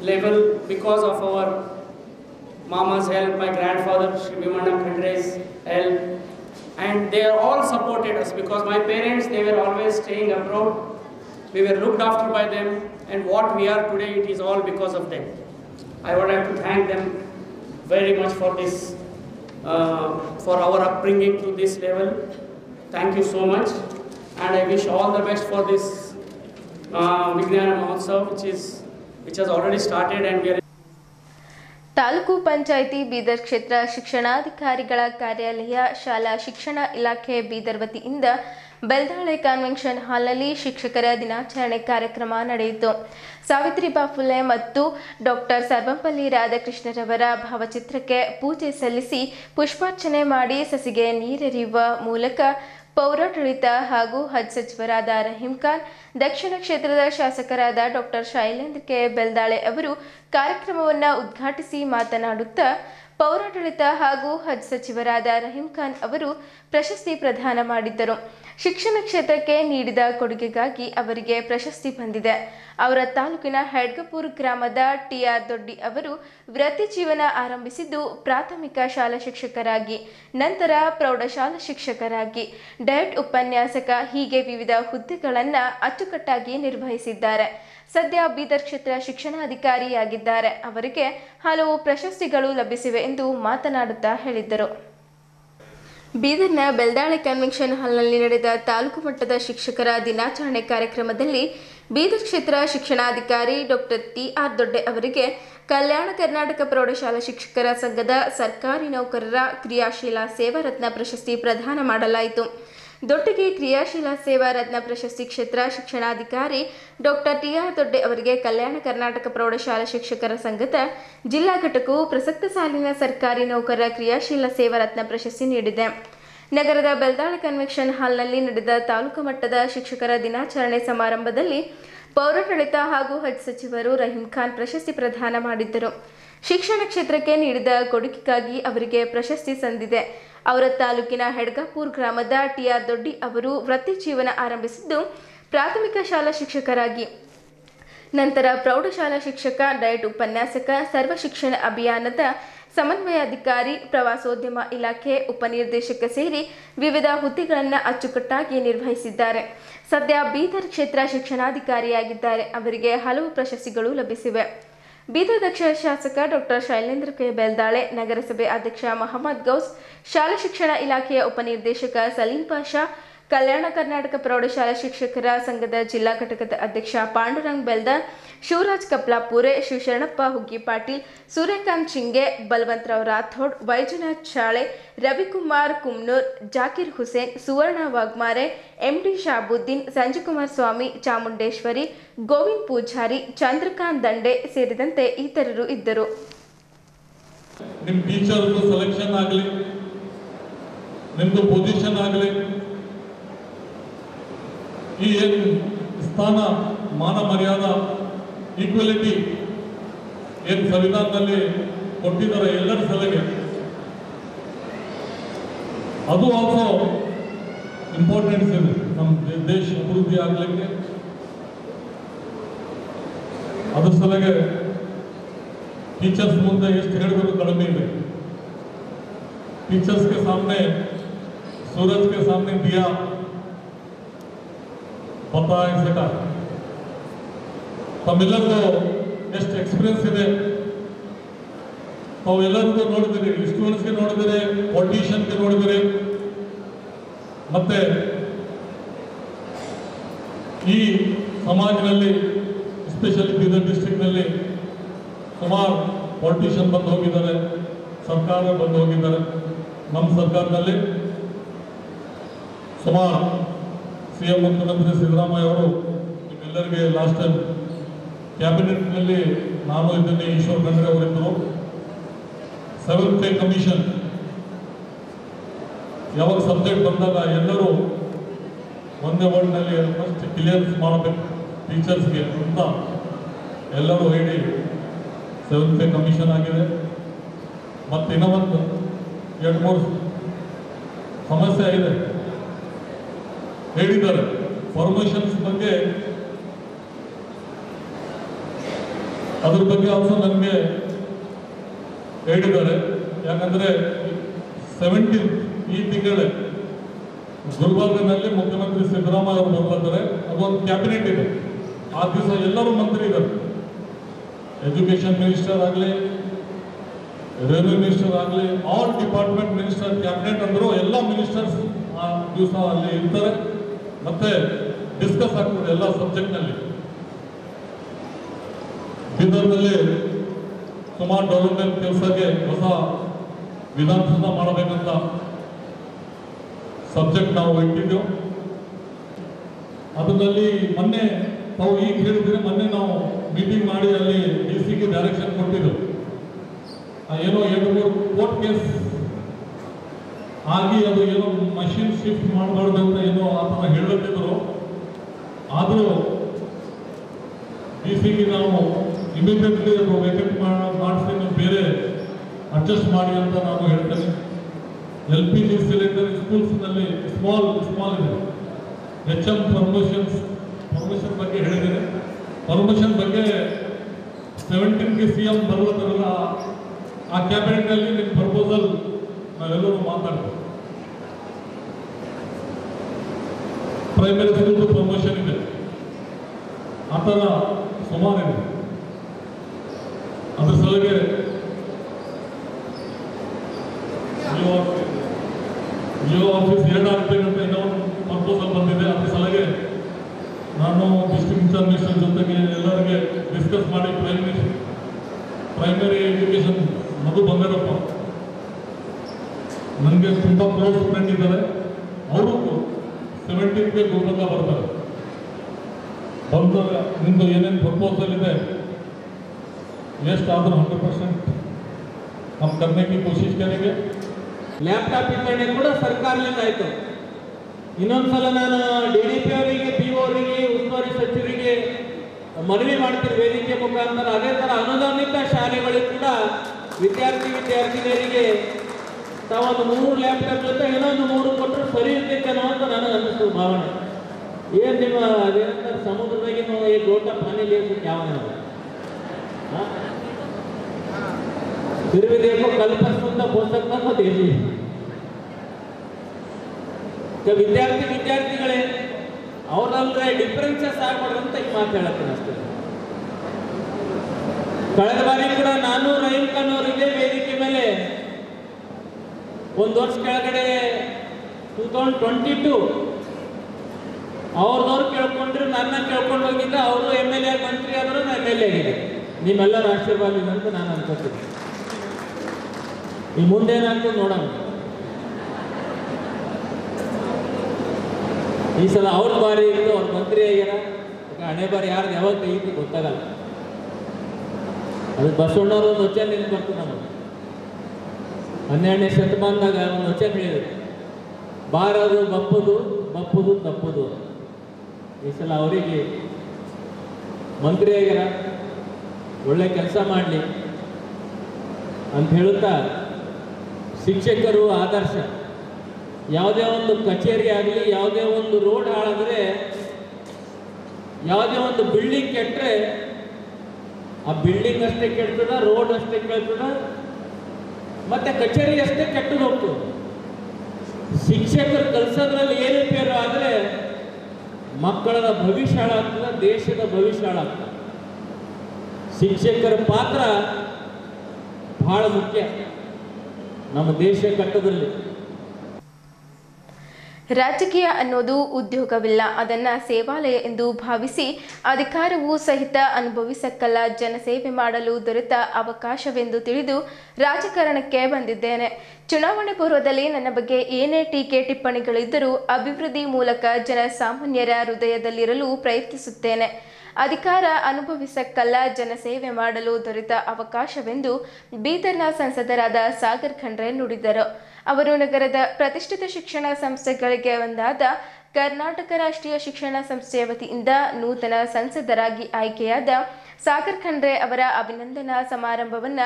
level because of our mama's help, my grandfather Shri Bhimana help and they are all supported us because my parents they were always staying abroad. We were looked after by them and what we are today it is all because of them. I would like to thank them very much for this, uh, for our upbringing to this level. Thank you so much, and I wish all the best for this uh, Vijnana Mahotsav, which is which has already started, and we are. Taluk panchayat Bidar ಕ್ಷೇತ್ರ ಶಿಕ್ಷಣಾಧಿಕಾರಿಗಳ ಕಾರ್ಯಾಲಯ ಶಾಲಾ ಶಿಕ್ಷಣ ಇಲಾಖೆ ಬೀದರ್ ವತಿಯಿಂದ Beldale convention ಹಾಲ್ನಲ್ಲಿ ಶಿಕ್ಷಕರ ದಿನಾಚರಣೆ ಕಾರ್ಯಕ್ರಮ ನಡೆಯಿತು. ಸಾವಿತ್ರಿ ಬಾಫುಲೆ ಮತ್ತು ಡಾಕ್ಟರ್ ಸರ್ವಂಪಲ್ಲಿ ರಾಧಾಕೃಷ್ಣರವರ ಭಾವಚಿತ್ರಕ್ಕೆ ಪೂಜೆ ಸಲ್ಲಿಸಿ ಪುಷ್ಪಾರ್ಚನೆ ಮಾಡಿ ಸಸಿಗೆ ನೀರೆರೆಯುವ ಮೂಲಕ ಪೌರಾಡಳಿತ ಹಾಗೂ ಹಜ್ ಸಚಿವರಾದ ರಹೀಂ ಖಾನ್, ದಕ್ಷಿಣ ಕ್ಷೇತ್ರದ ಶಾಸಕರಾದ ಡಾಕ್ಟರ್ ಶೈಲೇಂದ್ರ ಕೆ ಬೆಲ್ದಾಳೆ ಅವರು ಕಾರ್ಯಕ್ರಮವನ್ನು ಉದ್ಘಾಟಿಸಿ ಮಾತನಾಡುತ್ತಾ ಪೌರಾಡಳಿತ ಹಾಗೂ ಹಜ್ ಸಚಿವರಾದ ರಹೀಂ ಖಾನ್ ಅವರು ಪ್ರಶಸ್ತಿ ಪ್ರದಾನ ಮಾಡಿದ್ದರು. ಶಿಕ್ಷಣ ಕ್ಷೇತ್ರಕ್ಕೆ ನೀಡಿದ ಕೊಡುಗೆಗಾಗಿ ಅವರಿಗೆ ಪ್ರಶಸ್ತಿ ಬಂದಿದೆ. ಅವರ ತಾಲೂಕಿನ ಹೆಡ್ಗಪುರ್ ಗ್ರಾಮದ ಟಿಆರ್ ದೊಡ್ಡಿ ಅವರು ವೃತ್ತಿ ಜೀವನ ಆರಂಭಿಸಿದ್ದು ಪ್ರಾಥಮಿಕ ಶಾಲಾ ಶಿಕ್ಷಕರಾಗಿ, ನಂತರ ಪ್ರೌಢಶಾಲಾ ಶಿಕ್ಷಕರಾಗಿ. ಡಯಟ್ ಉಪನ್ಯಾಸಕ ಹೀಗೆ ವಿವಿಧ ಹುದ್ದೆಗಳನ್ನು ಅಚ್ಚುಕಟ್ಟಾಗಿ ನಿರ್ವಹಿಸಿದ್ದಾರೆ. ಸದ್ಯ ಬೀದರ್ ಕ್ಷೇತ್ರ ಶಿಕ್ಷಣಾಧಿಕಾರಿಯಾಗಿದ್ದಾರೆ. ಅವರಿಗೆ ಹಲವು ಪ್ರಶಸ್ತಿಗಳು ಲಭಿಸಿವೆ ಎಂದು ಮಾತನಾಡುತ್ತಾ ಹೇಳಿದ್ದರು. ಬೀದರ್ನ ಬೆಲ್ದಾಳೆ ಕನ್ವೆನ್ಷನ್ ಹಾಲ್ನಲ್ಲಿ ನಡೆದ ತಾಲೂಕು ಮಟ್ಟದ ಶಿಕ್ಷಕರ ದಿನಾಚರಣೆ ಕಾರ್ಯಕ್ರಮದಲ್ಲಿ ಬೀದರ್ ಕ್ಷೇತ್ರ ಶಿಕ್ಷಣಾಧಿಕಾರಿ ಡಾಕ್ಟರ್ ಟಿ ಆರ್ ದೊಡ್ಡೆ ಅವರಿಗೆ ಕಲ್ಯಾಣ ಕರ್ನಾಟಕ ಪ್ರೌಢಶಾಲಾ ಶಿಕ್ಷಕರ ಸಂಘದ ಸರ್ಕಾರಿ ನೌಕರರ ಕ್ರಿಯಾಶೀಲ ಸೇವಾರತ್ನ ಪ್ರಶಸ್ತಿ ಪ್ರದಾನ ಮಾಡಲಾಯಿತು. ದೊಡ್ಡಿಗೆ ಕ್ರಿಯಾಶೀಲ ಸೇವಾ ರತ್ನ ಪ್ರಶಸ್ತಿ ಕ್ಷೇತ್ರ ಶಿಕ್ಷಣಾಧಿಕಾರಿ ಡಾಕ್ಟರ್ ಟಿ ಆರ್ ದೊಡ್ಡೆ ಅವರಿಗೆ ಕಲ್ಯಾಣ ಕರ್ನಾಟಕ ಪ್ರೌಢಶಾಲಾ ಶಿಕ್ಷಕರ ಸಂಘದ ಜಿಲ್ಲಾ ಘಟಕವು ಪ್ರಸಕ್ತ ಸಾಲಿನ ಸರ್ಕಾರಿ ನೌಕರರ ಕ್ರಿಯಾಶೀಲ ಸೇವಾ ರತ್ನ ಪ್ರಶಸ್ತಿ ನೀಡಿದೆ. ನಗರದ ಬೆಲ್ದಾಳ ಕನ್ವೆನ್ಷನ್ ಹಾಲ್ನಲ್ಲಿ ನಡೆದ ತಾಲೂಕು ಮಟ್ಟದ ಶಿಕ್ಷಕರ ದಿನಾಚರಣೆ ಸಮಾರಂಭದಲ್ಲಿ ಪೌರಾಡಳಿತ ಹಾಗೂ ಹಜ್ ಸಚಿವರು ರಹೀಂ ಖಾನ್ ಪ್ರಶಸ್ತಿ ಪ್ರದಾನ ಮಾಡಿದ್ದರು. ಶಿಕ್ಷಣ ಕ್ಷೇತ್ರಕ್ಕೆ ನೀಡಿದ ಕೊಡುಗೆಗಾಗಿ ಅವರಿಗೆ ಪ್ರಶಸ್ತಿ ಸಂದಿದೆ. ಅವರ ತಾಲೂಕಿನ ಹೆಡ್ಗಾಪುರ್ ಗ್ರಾಮದ ಟಿಆರ್ ದೊಡ್ಡಿ ಅವರು ವೃತ್ತಿ ಜೀವನ ಆರಂಭಿಸಿದ್ದು ಪ್ರಾಥಮಿಕ ಶಾಲಾ ಶಿಕ್ಷಕರಾಗಿ. ನಂತರ ಪ್ರೌಢಶಾಲಾ ಶಿಕ್ಷಕ, ಡಯಟ್ ಉಪನ್ಯಾಸಕ, ಸರ್ವ ಶಿಕ್ಷಣ ಅಭಿಯಾನದ ಸಮನ್ವಯಾಧಿಕಾರಿ, ಪ್ರವಾಸೋದ್ಯಮ ಇಲಾಖೆ ಉಪನಿರ್ದೇಶಕ ಸೇರಿ ವಿವಿಧ ಹುದ್ದೆಗಳನ್ನು ಅಚ್ಚುಕಟ್ಟಾಗಿ ನಿರ್ವಹಿಸಿದ್ದಾರೆ. ಸದ್ಯ ಬೀದರ್ ಕ್ಷೇತ್ರ ಶಿಕ್ಷಣಾಧಿಕಾರಿಯಾಗಿದ್ದಾರೆ. ಅವರಿಗೆ ಹಲವು ಪ್ರಶಸ್ತಿಗಳು ಲಭಿಸಿವೆ. ಬೀದರ್ ದಕ್ಷಿಣ ಶಾಸಕ ಡಾಕ್ಟರ್ ಶೈಲೇಂದ್ರ ಕೆ ಬೆಲ್ದಾಳೆ, ನಗರಸಭೆ ಅಧ್ಯಕ್ಷ ಮಹಮ್ಮದ್ ಗೌಸ್, ಶಾಲಾ ಶಿಕ್ಷಣ ಇಲಾಖೆಯ ಉಪನಿರ್ದೇಶಕ ಸಲೀಂ ಪಾಷಾ, ಕಲ್ಯಾಣ ಕರ್ನಾಟಕ ಪ್ರೌಢಶಾಲಾ ಶಿಕ್ಷಕರ ಸಂಘದ ಜಿಲ್ಲಾ ಘಟಕದ ಅಧ್ಯಕ್ಷ ಪಾಂಡುರಂಗ್ ಬೆಲ್ದಾರ್ ಶಿವರಾಜ್ ಕಪ್ಲಾಪುರೆ ಶಿವಶರಣಪ್ಪ, ಹುಗ್ಗಿ ಪಾಟೀಲ್, ಸೂರ್ಯಕಾಂತ್ ಶಿಂಗೆ, ಬಲವಂತರಾವ್ ರಾಥೋಡ್, ವೈಜುನಾಥ್ ಶಾಳೆ, ರವಿಕುಮಾರ್ ಕುಮ್ನೂರ್, ಜಾಕಿರ್ ಹುಸೇನ್, ಸುವರ್ಣ ವಾಗ್ಮಾರೆ, ಎಂಡಿ ಶಾಬುದ್ದೀನ್ ಸಂಜಯಕುಮಾರ್ ಸ್ವಾಮಿ, ಚಾಮುಂಡೇಶ್ವರಿ, ಗೋವಿಂದ್ ಪೂಜಾರಿ, ಚಂದ್ರಕಾಂತ್ ದಂಡೆ ಸೇರಿದಂತೆ ಇತರರು ಇದ್ದರು. ನಿಮ್ಮ ಪೊಸಿಷನ್ ಆಗಲಿ, ಈ ಏನು ಸ್ಥಾನ, ಮಾನ ಮರ್ಯಾದ ಈಕ್ವಲಿಟಿ ಏನು ಸಂವಿಧಾನದಲ್ಲಿ ಕೊಟ್ಟಿದ್ದಾರೆ ಎಲ್ಲರ ಸಲಹೆ ಅದು ಆಲ್ಸೋ ಇಂಪಾರ್ಟೆನ್ಸ್ ಇದೆ ನಮ್ಮ ದೇ- ದೇಶ ಅಭಿವೃದ್ಧಿ ಆಗಲಿಕ್ಕೆ ಅದ್ರ ಸಲಹೆ ಟೀಚರ್ಸ್ ಮುಂದೆ ಎಷ್ಟು ಹೇಳಿದ್ರು ಕಡಿಮೆ ಇದೆ ಟೀಚರ್ಸ್ಗೆ ಸಾಮನೆ सूरज के सामने दिया पता है सेटा ತಮ್ಮೆಲ್ಲರಿಗೂ ಎಷ್ಟು ಎಕ್ಸ್ಪೀರಿಯನ್ಸ್ ಇದೆ? ತಾವು ಎಲ್ಲರಿಗೂ ನೋಡಿದಿರಿ ಸ್ಟೂಡೆಂಟ್ಸ್ಗೆ ನೋಡಿದಿರಿ ಪೊಲಿಟಿಷಿಯನ್ಗೆ ನೋಡಿದಿರಿ ಮತ್ತೆ ಈ ಸಮಾಜದಲ್ಲಿ ಎಸ್ಪೆಷಲಿ ಬೀದರ್ ಡಿಸ್ಟ್ರಿಕ್ಟ್ನಲ್ಲಿ ಸುಮಾರು ಪೊಲಿಟಿಷಿಯನ್ ಬಂದು ಹೋಗಿದ್ದಾರೆ, ಸರ್ಕಾರ ಬಂದು ಹೋಗಿದ್ದಾರೆ. ನಮ್ಮ ಸರ್ಕಾರದಲ್ಲಿ ಸುಮಾರು ಸಿ ಎಂ ಮುಖ್ಯಮಂತ್ರಿ ಸಿದ್ದರಾಮಯ್ಯ ಅವರು ನಿಮ್ಮೆಲ್ಲರಿಗೆ ಲಾಸ್ಟ್ ಟೈಮ್ ಕ್ಯಾಬಿನೆಟ್ನಲ್ಲಿ ನಾನು ಇದನ್ನೇ ಈಶ್ವರ್ ಖಂಡ್ರೆ ಅವರಿದ್ದರು ಸೆವೆಂತ್ ಪೇ ಕಮಿಷನ್ ಯಾವಾಗ ಸಬ್ಜೆಕ್ಟ್ ಬಂದಾಗ ಎಲ್ಲರೂ ಒಂದೇ ವರ್ಡ್ನಲ್ಲಿ ಫಸ್ಟ್ ಕ್ಲಿಯರ್ಸ್ ಮಾಡಬೇಕು ಟೀಚರ್ಸ್ಗೆ ಅಂತ ಎಲ್ಲರೂ ಹೇಳಿ ಸೆವೆನ್ ಪೇ ಕಮಿಷನ್ ಆಗಿದೆ. ಮತ್ತು ಇನ್ನೂ ಒಂದು ಎರಡು ಮೂರು ಸಮಸ್ಯೆ ಇದೆ. ಹೇಳಿದ್ದಾರೆ. ಫಾರ್ಮೇಷನ್ಸ್ ಬಗ್ಗೆ ಅದ್ರ ಬಗ್ಗೆ ಆಲ್ಸೋ ನನಗೆ ಹೇಳಿದ್ದಾರೆ. ಯಾಕಂದ್ರೆ ಸೆವೆಂಟೀನ್ ಈ ತಿಂಗಳೇ ಗುಲ್ಬರ್ಗನಲ್ಲಿ ಮುಖ್ಯಮಂತ್ರಿ ಸಿದ್ದರಾಮಯ್ಯ ಅವರು ಬರ್ತಾರೆ ಅದೊಂದು ಕ್ಯಾಬಿನೆಟ್ ಇದೆ. ಆ ದಿವಸ ಎಲ್ಲರೂ ಮಂತ್ರಿ ಇದ್ದಾರೆ. ಎಜುಕೇಶನ್ ಮಿನಿಸ್ಟರ್ ಆಗಲಿ ರೆವಿನ್ಯೂ ಮಿನಿಸ್ಟರ್ ಆಗಲಿ ಆಲ್ ಡಿಪಾರ್ಟ್ಮೆಂಟ್ ಮಿನಿಸ್ಟರ್ ಕ್ಯಾಬಿನೆಟ್ ಅಂದರೂ ಎಲ್ಲ ಮಿನಿಸ್ಟರ್ಸ್ ಆ ದಿವಸ ಅಲ್ಲಿ ಇರ್ತಾರೆ. ಮತ್ತೆ ಡಿಸ್ಕಸ್ ಆಗ್ತದೆ ಎಲ್ಲ ಸಬ್ಜೆಕ್ಟ್ನಲ್ಲಿ ಬೀದರ್ನಲ್ಲಿ ಸುಮಾರು ಡೆವಲಪ್ಮೆಂಟ್ ಕೆಲಸಕ್ಕೆ ಹೊಸ ವಿಧಾನಸೌಧ ಮಾಡಬೇಕಂತ ಸಬ್ಜೆಕ್ಟ್ ನಾವು ಇಟ್ಟಿದ್ದೆವು. ಅದರಲ್ಲಿ ಮೊನ್ನೆ ತಾವು ಈಗ ಹೇಳಿದ್ರೆ ಮೊನ್ನೆ ನಾವು ಮೀಟಿಂಗ್ ಮಾಡಿ ಅಲ್ಲಿ ಡಿ ಸಿಗೆ ಡೈರೆಕ್ಷನ್ ಕೊಟ್ಟಿದ್ದೆವು. ಏನೋ ಎರಡು ಮೂರು ಕೋರ್ಟ್ ಕೇಸ್ ಆಗಿ ಅದು ಏನೋ ಮಷಿನ್ ಶಿಫ್ಟ್ ಮಾಡಬಾರ್ದು ಅಂತ ಏನೋ ಆ ಥರ ಹೇಳತ್ತಿದ್ರು ಆದರೂ ಡಿ ಸಿಗೆ ನಾವು ಇಮಿಡಿಯೇಟ್ಲಿ ಅದು ವೇಕೆಂಟ್ ಮಾಡಿಸಿ ನೀವು ಬೇರೆ ಅಡ್ಜಸ್ಟ್ ಮಾಡಿ ಅಂತ ನಾನು ಹೇಳ್ತೇನೆ. ಎಲ್ ಪಿ ಜಿ ಸಿಲಿಂಡರ್ ಸ್ಕೂಲ್ಸ್ನಲ್ಲಿ ಸ್ಮಾಲ್ ಸ್ಮಾಲ್ ಇದೆ. ಎಚ್ ಎಂ ಪರ್ಮಿಷನ್ಸ್ ಪ್ರಮೋಷನ್ ಬಗ್ಗೆ ಹೇಳಿದ್ದೇನೆ. ಪರ್ಮಿಷನ್ ಬಗ್ಗೆ ಸೆವೆಂಟೀನ್ಗೆ ಸಿ ಎಂ ಬರುವುದರಲ್ಲ ಆ ಕ್ಯಾಬಿನೆಟ್ನಲ್ಲಿ ನಿಮ್ಮ ಪ್ರಪೋಸಲ್ ನಾವೆಲ್ಲರೂ ಮಾತಾಡ್ತೀವಿ. ಪ್ರೈಮರಿ ಸ್ಕೂಲ್ ಪ್ರಮೋಷನ್ ಇದೆ. ಆ ಥರ ಸುಮಾರು ಇದೆ ಅದ್ರ ಸಲುವಾಗಿ ಜಿಯೋ ಆಫೀಸ್ ಆಗ್ಬೇಕಂತ ಪ್ರಪೋಸಲ್ ಬಂದಿದೆ ನಾನು ಡಿಸ್ಟ್ರಿಕ್ಟ್ ಇನ್ಫಾರ್ಮೇಷನ್ ಜೊತೆಗೆ ಎಲ್ಲರಿಗೆ ಡಿಸ್ಕಸ್ ಮಾಡಿ primary primary education Madhu Bangarappa ನನಗೆ ತುಂಬ ಕ್ಲೋಸ್ ಫ್ರೆಂಡ್ ಇದ್ದಾರೆ ಅವರು ಸೆವೆಂಟೀನ್ಗೆ ಗುಲ್ಬರ್ಗ ಬರ್ತಾರೆ ಬಂದಾಗ ನಿಮ್ಮದು ಏನೇನು ಪ್ರಪೋಸಲ್ ಇದೆ ಎಷ್ಟಾದರೂ ಹಂಡ್ರೆಡ್ ಪರ್ಸೆಂಟ್ हम करने की कोशिश करेंगे ಲ್ಯಾಪ್ಟಾಪ್ ವಿತರಣೆ ಕೂಡ ಸರ್ಕಾರದಿಂದ ಆಯಿತು ಇನ್ನೊಂದ್ಸಲ ನಾನು ಡಿ ಡಿ ಪಿ ಅವರಿಗೆ ಪಿ ಅವರಿಗೆ ಉಸ್ತುವಾರಿ ಸಚಿವರಿಗೆ ಮನವಿ ಮಾಡ್ತೀನಿ ವೇದಿಕೆ ಮುಖಾಂತರ ಅದೇ ಥರ ಅನುದಾನಿತ ಶಾಲೆಗಳಿಗೂ ಕೂಡ ವಿದ್ಯಾರ್ಥಿ ವಿದ್ಯಾರ್ಥಿನಿಯರಿಗೆ ತಾವೊಂದು ಮೂರು ಲ್ಯಾಪ್ಟಾಪ್ ಜೊತೆ ಇನ್ನೊಂದು ಮೂರು ಕೊಟ್ಟರು ಸರಿ ಇರ್ತೈತೇನೋ ಅಂತ ನನಗೆ ಅನ್ನಿಸ್ತು ಭಾವನೆ ಏನು ನಿಮ್ಮ ಅದೇನಂತಾರೆ ಸಮುದ್ರದಾಗಿನ ಈ ಲೋಟ ಪಾನಿಲಿ ಯಾವನ ನಿರ್ವಿದೇಪ ಕಲ್ಪಸ್ವಂತ ಪುಸ್ತಕ ಮತ್ತೆ ಇರಲಿ ವಿದ್ಯಾರ್ಥಿ ವಿದ್ಯಾರ್ಥಿಗಳೇ ಅವ್ರಲ್ಲೇ ಡಿಫ್ರೆನ್ಸಸ್ ಆಗ್ಬಾರ್ದು ಅಂತ ಈ ಮಾತು ಹೇಳತ್ತೀನಿ ಅಷ್ಟೇ. ಕಳೆದ ಬಾರಿ ಕೂಡ ನಾನು ರೈಲ್ ಅನ್ನೋರು ವೇದಿಕೆ ಮೇಲೆ ಒಂದು ವರ್ಷ ಕೆಳಗಡೆ ಟೂ ತೌಸಂಡ್ ಟ್ವೆಂಟಿ ಟೂ ಅವ್ರದವ್ರು ಕೇಳ್ಕೊಂಡ್ರು, ನನ್ನ ಕೇಳ್ಕೊಂಡು ಹೋಗಿದ್ದ, ಅವರು ಎಂ ಎಲ್ ಎ ಮಂತ್ರಿ ಆದರೂ ನಾನು ಎಂ ಎಲ್ ಎ ಆಗಿದ್ದೆ. ನಿಮ್ಮೆಲ್ಲರ ಆಶೀರ್ವಾದ ಇದೆ ಅಂತ ನಾನು ಅನ್ಕೋತೀನಿ. ಈ ಮುಂದೇನಾಗ್ತದೆ ನೋಡೋಣ. ಈ ಸಲ ಅವ್ರ ಬಾರಿ ಇತ್ತು, ಅವ್ರ ಮಂತ್ರಿ ಆಗ್ಯಾರ. ಹಣೆ ಬಾರಿ ಯಾರ್ದು ಯಾವಾಗ ತೆಗಿತು ಗೊತ್ತಾಗಲ್ಲ. ಅದು ಬಸವಣ್ಣವ್ರ ಒಂದು ವಚನ ನಿಂತು ಬರ್ತದೆ ನಮಗೆ. ಹನ್ನೆರಡನೇ ಶತಮಾನದಾಗ ಒಂದು ವಚನ ಹೇಳಿದ್ರು. ಬಾರದು, ಬಪ್ಪದು ಬಪ್ಪದು, ತಪ್ಪದು. ಈ ಸಲ ಅವರಿಗೆ ಮಂತ್ರಿ ಆಗ್ಯಾರ. ಒಳ್ಳೆ ಕೆಲಸ ಮಾಡಲಿ ಅಂತ ಹೇಳುತ್ತಾ ಶಿಕ್ಷಕರು ಆದರ್ಶ. ಯಾವುದೇ ಒಂದು ಕಚೇರಿ ಆಗಲಿ, ಯಾವುದೇ ಒಂದು ರೋಡ್ ಹಾಳಾದರೆ, ಯಾವುದೇ ಒಂದು ಬಿಲ್ಡಿಂಗ್ ಕೆಟ್ಟರೆ ಆ ಬಿಲ್ಡಿಂಗ್ ಅಷ್ಟೇ ಕೆಡ್ತದ ರೋಡ್ ಅಷ್ಟೇ ಕೆಡ್ತದ, ಮತ್ತೆ ಕಚೇರಿ ಅಷ್ಟೇ ಕೆಟ್ಟದು ಹೋಗ್ತದೆ. ಶಿಕ್ಷಕರು ಕಲಿಸೋದ್ರಲ್ಲಿ ಏರುಪೇರು ಆದರೆ ಮಕ್ಕಳ ಭವಿಷ್ಯ ಹಾಳಾಗ್ತದೆ, ದೇಶದ ಭವಿಷ್ಯ ಹಾಳಾಗ್ತದೆ. ಶಿಕ್ಷಕರ ಪಾತ್ರ ಬಹಳ ಮುಖ್ಯ ನಮ್ಮ ದೇಶ ಕಟ್ಟದಲ್ಲಿ ರಾಜಕೀಯ ಅನ್ನೋದು ಉದ್ಯೋಗವಿಲ್ಲ, ಅದನ್ನ ಸೇವಾಲಯ ಎಂದು ಭಾವಿಸಿ ಅಧಿಕಾರವೂ ಸಹಿತ ಅನುಭವಿಸಕ್ಕಲ್ಲ, ಜನಸೇವೆ ಮಾಡಲು ದೊರೆತ ಅವಕಾಶವೆಂದು ತಿಳಿದು ರಾಜಕಾರಣಕ್ಕೆ ಬಂದಿದ್ದೇನೆ. ಚುನಾವಣೆ ಪೂರ್ವದಲ್ಲಿ ನನ್ನ ಬಗ್ಗೆ ಏನೇ ಟೀಕೆ ಟಿಪ್ಪಣಿಗಳಿದ್ದರೂ ಅಭಿವೃದ್ಧಿ ಮೂಲಕ ಜನಸಾಮಾನ್ಯರ ಹೃದಯದಲ್ಲಿರಲು ಪ್ರಯತ್ನಿಸುತ್ತೇನೆ. ಅಧಿಕಾರ ಅನುಭವಿಸಕ್ಕಲ್ಲ, ಜನಸೇವೆ ಮಾಡಲು ದೊರೆತ ಅವಕಾಶವೆಂದು ಬೀದರ್ನ ಸಂಸದರಾದ ಸಾಗರ್ ಖಂಡ್ರೆ ನುಡಿದರು. ಅವರು ನಗರದ ಪ್ರತಿಷ್ಠಿತ ಶಿಕ್ಷಣ ಸಂಸ್ಥೆಗಳಿಗೆ ಒಂದಾದ ಕರ್ನಾಟಕ ರಾಷ್ಟ್ರೀಯ ಶಿಕ್ಷಣ ಸಂಸ್ಥೆಯ ವತಿಯಿಂದ ನೂತನ ಸಂಸದರಾಗಿ ಆಯ್ಕೆಯಾದ ಸಾಗರ್ ಖಂಡ್ರೆ ಅವರ ಅಭಿನಂದನಾ ಸಮಾರಂಭವನ್ನ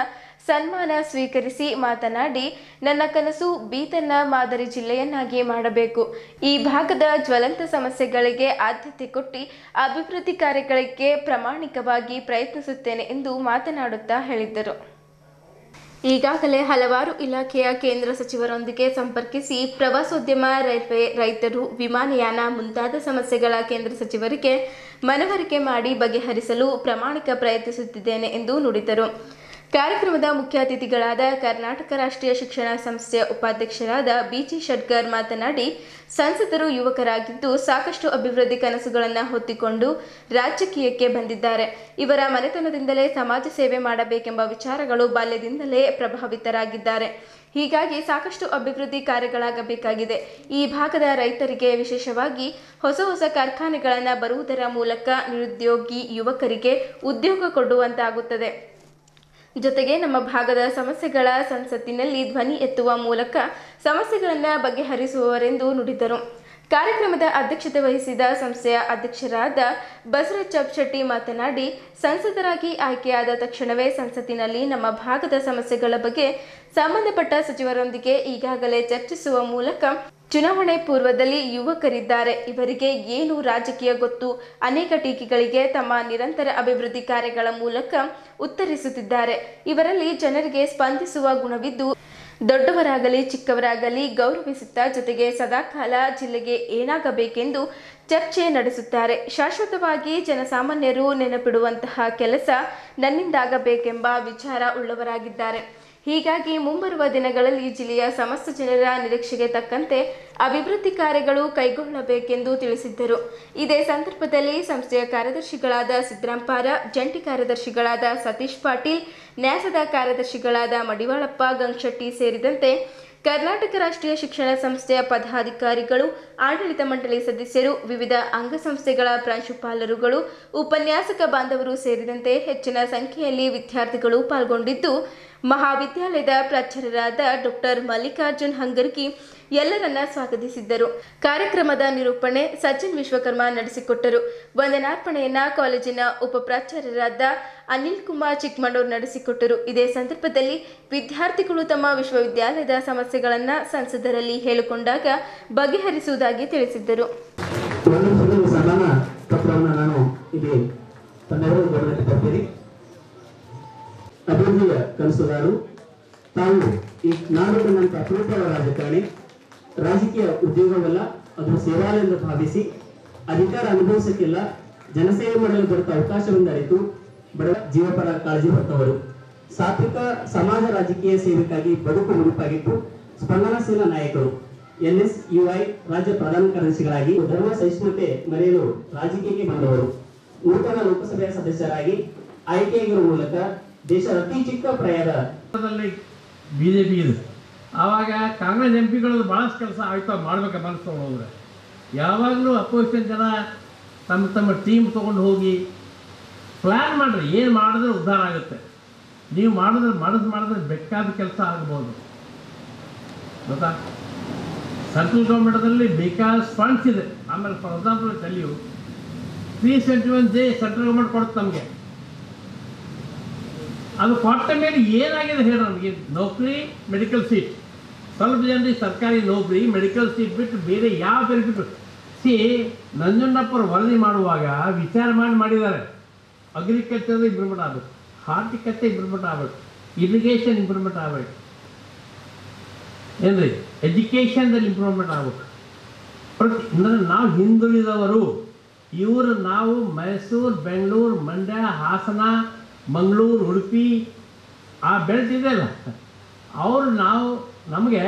ಸನ್ಮಾನ ಸ್ವೀಕರಿಸಿ ಮಾತನಾಡಿ, ನನ್ನ ಕನಸು ಬೀದರ್ನ ಮಾದರಿ ಜಿಲ್ಲೆಯನ್ನಾಗಿ ಮಾಡಬೇಕು. ಈ ಭಾಗದ ಜ್ವಲಂತ ಸಮಸ್ಯೆಗಳಿಗೆ ಆದ್ಯತೆ ಕೊಟ್ಟು ಅಭಿವೃದ್ಧಿ ಕಾರ್ಯಗಳಿಗೆ ಪ್ರಾಮಾಣಿಕವಾಗಿ ಪ್ರಯತ್ನಿಸುತ್ತೇನೆ ಎಂದು ಮಾತನಾಡುತ್ತಾ ಹೇಳಿದ್ದರು. ಈಗಾಗಲೇ ಹಲವಾರು ಇಲಾಖೆಯ ಕೇಂದ್ರ ಸಚಿವರೊಂದಿಗೆ ಸಂಪರ್ಕಿಸಿ ಪ್ರವಾಸೋದ್ಯಮ ರೈಲ್ವೆ ರೈತರು ವಿಮಾನಯಾನ ಮುಂತಾದ ಸಮಸ್ಯೆಗಳ ಕೇಂದ್ರ ಸಚಿವರಿಗೆ ಮನವರಿಕೆ ಮಾಡಿ ಬಗೆಹರಿಸಲು ಪ್ರಾಮಾಣಿಕ ಪ್ರಯತ್ನಿಸುತ್ತಿದ್ದೇನೆ ಎಂದು ನುಡಿದರು. ಕಾರ್ಯಕ್ರಮದ ಮುಖ್ಯ ಅತಿಥಿಗಳಾದ ಕರ್ನಾಟಕ ರಾಷ್ಟ್ರೀಯ ಶಿಕ್ಷಣ ಸಂಸ್ಥೆಯ ಉಪಾಧ್ಯಕ್ಷರಾದ ಬಿಜಿ ಷಡ್ಕರ್ ಮಾತನಾಡಿ, ಸಂಸದರು ಯುವಕರಾಗಿದ್ದು ಸಾಕಷ್ಟು ಅಭಿವೃದ್ಧಿ ಕನಸುಗಳನ್ನು ಹೊತ್ತಿಕೊಂಡು ರಾಜಕೀಯಕ್ಕೆ ಬಂದಿದ್ದಾರೆ. ಇವರ ಮನೆತನದಿಂದಲೇ ಸಮಾಜ ಸೇವೆ ಮಾಡಬೇಕೆಂಬ ವಿಚಾರಗಳು ಬಾಲ್ಯದಿಂದಲೇ ಪ್ರಭಾವಿತರಾಗಿದ್ದಾರೆ. ಹೀಗಾಗಿ ಸಾಕಷ್ಟು ಅಭಿವೃದ್ಧಿ ಕಾರ್ಯಗಳಾಗಬೇಕಾಗಿದೆ. ಈ ಭಾಗದ ರೈತರಿಗೆ ವಿಶೇಷವಾಗಿ ಹೊಸ ಹೊಸ ಕಾರ್ಖಾನೆಗಳನ್ನು ಬರುವುದರ ಮೂಲಕ ನಿರುದ್ಯೋಗಿ ಯುವಕರಿಗೆ ಉದ್ಯೋಗ ಕೊಡುವಂತಾಗುತ್ತದೆ. ಜೊತೆಗೆ ನಮ್ಮ ಭಾಗದ ಸಮಸ್ಯೆಗಳ ಸಂಸತ್ತಿನಲ್ಲಿ ಧ್ವನಿ ಎತ್ತುವ ಮೂಲಕ ಸಮಸ್ಯೆಗಳನ್ನು ಬಗೆಹರಿಸುವವರೆಂದು ನುಡಿದರು. ಕಾರ್ಯಕ್ರಮದ ಅಧ್ಯಕ್ಷತೆ ವಹಿಸಿದ ಸಂಸ್ಥೆಯ ಅಧ್ಯಕ್ಷರಾದ ಬಸರ ಚಪ್ಶೆಟ್ಟಿ ಮಾತನಾಡಿ, ಸಂಸದರಾಗಿ ಆಯ್ಕೆಯಾದ ತಕ್ಷಣವೇ ಸಂಸತ್ತಿನಲ್ಲಿ ನಮ್ಮ ಭಾಗದ ಸಮಸ್ಯೆಗಳ ಬಗ್ಗೆ ಸಂಬಂಧಪಟ್ಟ ಸಚಿವರೊಂದಿಗೆ ಈಗಾಗಲೇ ಚರ್ಚಿಸುವ ಮೂಲಕ ಚುನಾವಣೆ ಪೂರ್ವದಲ್ಲಿ ಯುವಕರಿದ್ದಾರೆ. ಇವರಿಗೆ ಏನು ರಾಜಕೀಯ ಗೊತ್ತು? ಅನೇಕ ಟೀಕೆಗಳಿಗೆ ತಮ್ಮ ನಿರಂತರ ಅಭಿವೃದ್ಧಿ ಕಾರ್ಯಗಳ ಮೂಲಕ ಉತ್ತರಿಸುತ್ತಿದ್ದಾರೆ. ಇವರಲ್ಲಿ ಜನರಿಗೆ ಸ್ಪಂದಿಸುವ ಗುಣವಿದ್ದು, ದೊಡ್ಡವರಾಗಲಿ, ಚಿಕ್ಕವರಾಗಲಿ ಗೌರವಿಸುತ್ತಾ ಜೊತೆಗೆ ಸದಾಕಾಲ ಜಿಲ್ಲೆಗೆ ಏನಾಗಬೇಕೆಂದು ಚರ್ಚೆ ನಡೆಸುತ್ತಾರೆ. ಶಾಶ್ವತವಾಗಿ ಜನಸಾಮಾನ್ಯರು ನೆನಪಿಡುವಂತಹ ಕೆಲಸ ನನ್ನಿಂದಾಗಬೇಕೆಂಬ ವಿಚಾರ ಉಳ್ಳವರಾಗಿದ್ದಾರೆ. ಹೀಗಾಗಿ ಮುಂಬರುವ ದಿನಗಳಲ್ಲಿ ಜಿಲ್ಲೆಯ ಸಮಸ್ತ ಜನರ ನಿರೀಕ್ಷೆಗೆ ತಕ್ಕಂತೆ ಅಭಿವೃದ್ಧಿ ಕಾರ್ಯಗಳು ಕೈಗೊಳ್ಳಬೇಕೆಂದು ತಿಳಿಸಿದ್ದರು. ಇದೇ ಸಂದರ್ಭದಲ್ಲಿ ಸಂಸ್ಥೆಯ ಕಾರ್ಯದರ್ಶಿಗಳಾದ ಸಿದ್ದರಾಂಪಾರ, ಜಂಟಿ ಕಾರ್ಯದರ್ಶಿಗಳಾದ ಸತೀಶ್ ಪಾಟೀಲ್, ನ್ಯಾಸದ ಕಾರ್ಯದರ್ಶಿಗಳಾದ ಮಡಿವಾಳಪ್ಪ, ಗಂಗಶೆಟ್ಟಿ ಸೇರಿದಂತೆ ಕರ್ನಾಟಕ ರಾಷ್ಟ್ರೀಯ ಶಿಕ್ಷಣ ಸಂಸ್ಥೆಯ ಪದಾಧಿಕಾರಿಗಳು, ಆಡಳಿತ ಮಂಡಳಿ ಸದಸ್ಯರು, ವಿವಿಧ ಅಂಗಸಂಸ್ಥೆಗಳ ಪ್ರಾಂಶುಪಾಲರುಗಳು, ಉಪನ್ಯಾಸಕ ಬಾಂಧವರು ಸೇರಿದಂತೆ ಹೆಚ್ಚಿನ ಸಂಖ್ಯೆಯಲ್ಲಿ ವಿದ್ಯಾರ್ಥಿಗಳು ಪಾಲ್ಗೊಂಡಿದ್ದು ಮಹಾವಿದ್ಯಾಲಯದ ಪ್ರಾಚಾರ್ಯರಾದ ಡಾಕ್ಟರ್ ಮಲ್ಲಿಕಾರ್ಜುನ್ ಹಂಗರ್ಕಿ ಎಲ್ಲರನ್ನ ಸ್ವಾಗತಿಸಿದ್ದರು. ಕಾರ್ಯಕ್ರಮದ ನಿರೂಪಣೆ ಸಚಿನ್ ವಿಶ್ವಕರ್ಮ ನಡೆಸಿಕೊಟ್ಟರು. ವಂದನಾರ್ಪಣೆಯನ್ನ ಕಾಲೇಜಿನ ಉಪ ಪ್ರಾಚಾರ್ಯರಾದ ಅನಿಲ್ ಕುಮಾರ್ ಚಿಕ್ಕಮಣ್ಣೂರ್ ನಡೆಸಿಕೊಟ್ಟರು. ಇದೇ ಸಂದರ್ಭದಲ್ಲಿ ವಿದ್ಯಾರ್ಥಿಗಳು ತಮ್ಮ ವಿಶ್ವವಿದ್ಯಾಲಯದ ಸಮಸ್ಯೆಗಳನ್ನ ಸಂಸದರಲ್ಲಿ ಹೇಳಿಕೊಂಡಾಗ ಬಗೆಹರಿಸುವುದಾಗಿ ತಿಳಿಸಿದ್ದರು. ನಾನು ಅಭಿವೃದ್ಧಿಯ ಕನಸುಗಾರು. ತಾವು ಈ ನಾಡು ಅಪರೂಪದ ರಾಜಕಾರಣಿ. ರಾಜಕೀಯ ಉದ್ಯೋಗವಲ್ಲ, ಅದು ಸೇವಾಲಯ ಎಂದು ಭಾವಿಸಿ ಅಧಿಕಾರ ಅನುಭವಿಸಕ್ಕಿಲ್ಲ ಜನಸೇವೆ ಮಾಡಲು ದೊರೆತ ಅವಕಾಶವನ್ನು ಅರಿತು ಬಡ ಜೀವಪರ ಕಾಳಜಿ ಹೊತ್ತವರು. ಸಾತ್ವಿಕ ಸಮಾಜ ರಾಜಕೀಯ ಸೇವೆಗಾಗಿ ಬದುಕು ಮುಡುಪಾಗಿದ್ದು ಸ್ಪಂದನಶೀಲ ನಾಯಕರು. ಎನ್ಎಸ್ ಯುಐ ರಾಜ್ಯ ಪ್ರಧಾನ ಕಾರ್ಯದರ್ಶಿಗಳಾಗಿ ಧರ್ಮ ಸಹಿಷ್ಣುತೆ ಮರೆಯಲು ರಾಜಕೀಯಕ್ಕೆ ಬಂದವರು. ನೂತನ ಲೋಕಸಭೆಯ ಸದಸ್ಯರಾಗಿ ಆಯ್ಕೆಯಾಗಿರುವ ಮೂಲಕ ದೇಶದ ಅತಿ ಚಿಕ್ಕ ಪ್ರಯಾಣದಲ್ಲಿ ಬಿ ಇದೆ. ಆವಾಗ ಕಾಂಗ್ರೆಸ್ ಎಂ ಪಿಗಳು ಭಾಳಷ್ಟು ಕೆಲಸ ಆಯ್ತಾ ಮಾಡ್ಬೇಕು ಮನಸ್ಸು ತೊಗೊಂಡೋದ್ರೆ ಯಾವಾಗಲೂ ಅಪೋಸಿಷನ್ ಜನ ತಮ್ಮ ತಮ್ಮ ಟೀಮ್ ತೊಗೊಂಡು ಹೋಗಿ ಪ್ಲ್ಯಾನ್ ಮಾಡಿರಿ, ಏನು ಮಾಡಿದ್ರೆ ಉದ್ಧಾರ ಆಗುತ್ತೆ. ನೀವು ಮಾಡಿದ್ರೆ ಮಾಡಿದ್ ಮಾಡಿದ್ರೆ ಬೇಕಾದ ಕೆಲಸ ಆಗ್ಬೋದು. ಗೊತ್ತಾ? ಸೆಂಟ್ರಲ್ ಗೌರ್ಮೆಂಟದಲ್ಲಿ ಬೇಕಾದ ಫಂಡ್ಸ್ ಇದೆ. ಆಮೇಲೆ ಫಾರ್ ಎಕ್ಸಾಂಪಲ್ ಟೆಲಿಯು three centi one J central government ಕೊಡುತ್ತೆ ನಮಗೆ. ಅದು ಕೊಟ್ಟ ಮೇಲೆ ಏನಾಗಿದೆ ಹೇಳಿ ನಮಗೆ? ನೌಕರಿ ಮೆಡಿಕಲ್ ಸೀಟ್ ಸ್ವಲ್ಪ ಜನರಿಗೆ ಸರ್ಕಾರಿ ನೌಕರಿ ಮೆಡಿಕಲ್ ಸೀಟ್ ಬಿಟ್ಟು ಬೇರೆ ಯಾವ ಬೆನಿಫಿಟ್ ಸಿ, ನಂಜುಂಡಪ್ಪರು ವರದಿ ಮಾಡುವಾಗ ವಿಚಾರ ಮಾಡಿ ಮಾಡಿದ್ದಾರೆ. ಅಗ್ರಿಕಲ್ಚರ್ ಇಂಪ್ರೂವ್ಮೆಂಟ್ ಆಗಬೇಕು. ಹಾರ್ಟಿಕಲ್ಚರ್ ಇಂಪ್ರೂವ್ಮೆಂಟ್ ಆಗಬೇಕು. ಇರಿಗೇಷನ್ ಇಂಪ್ರೂವ್ಮೆಂಟ್ ಆಗಬೇಕು. ಏನ್ರಿ? ಎಜುಕೇಷನ್ದಲ್ಲಿ ಇಂಪ್ರೂವ್ಮೆಂಟ್ ಆಗಬೇಕು. ಪ್ರತಿ ಅಂದರೆ ನಾವು ಹಿಂದುಳಿದವರು, ಇವರು ನಾವು ಮೈಸೂರು, ಬೆಂಗಳೂರು, ಮಂಡ್ಯ, ಹಾಸನ ಮಂಗಳೂರು, ಉಡುಪಿ, ಆ ಬೆಲ್ಟ್ ಇದೆಯಲ್ಲ ಅವರು ನಾವು, ನಮಗೆ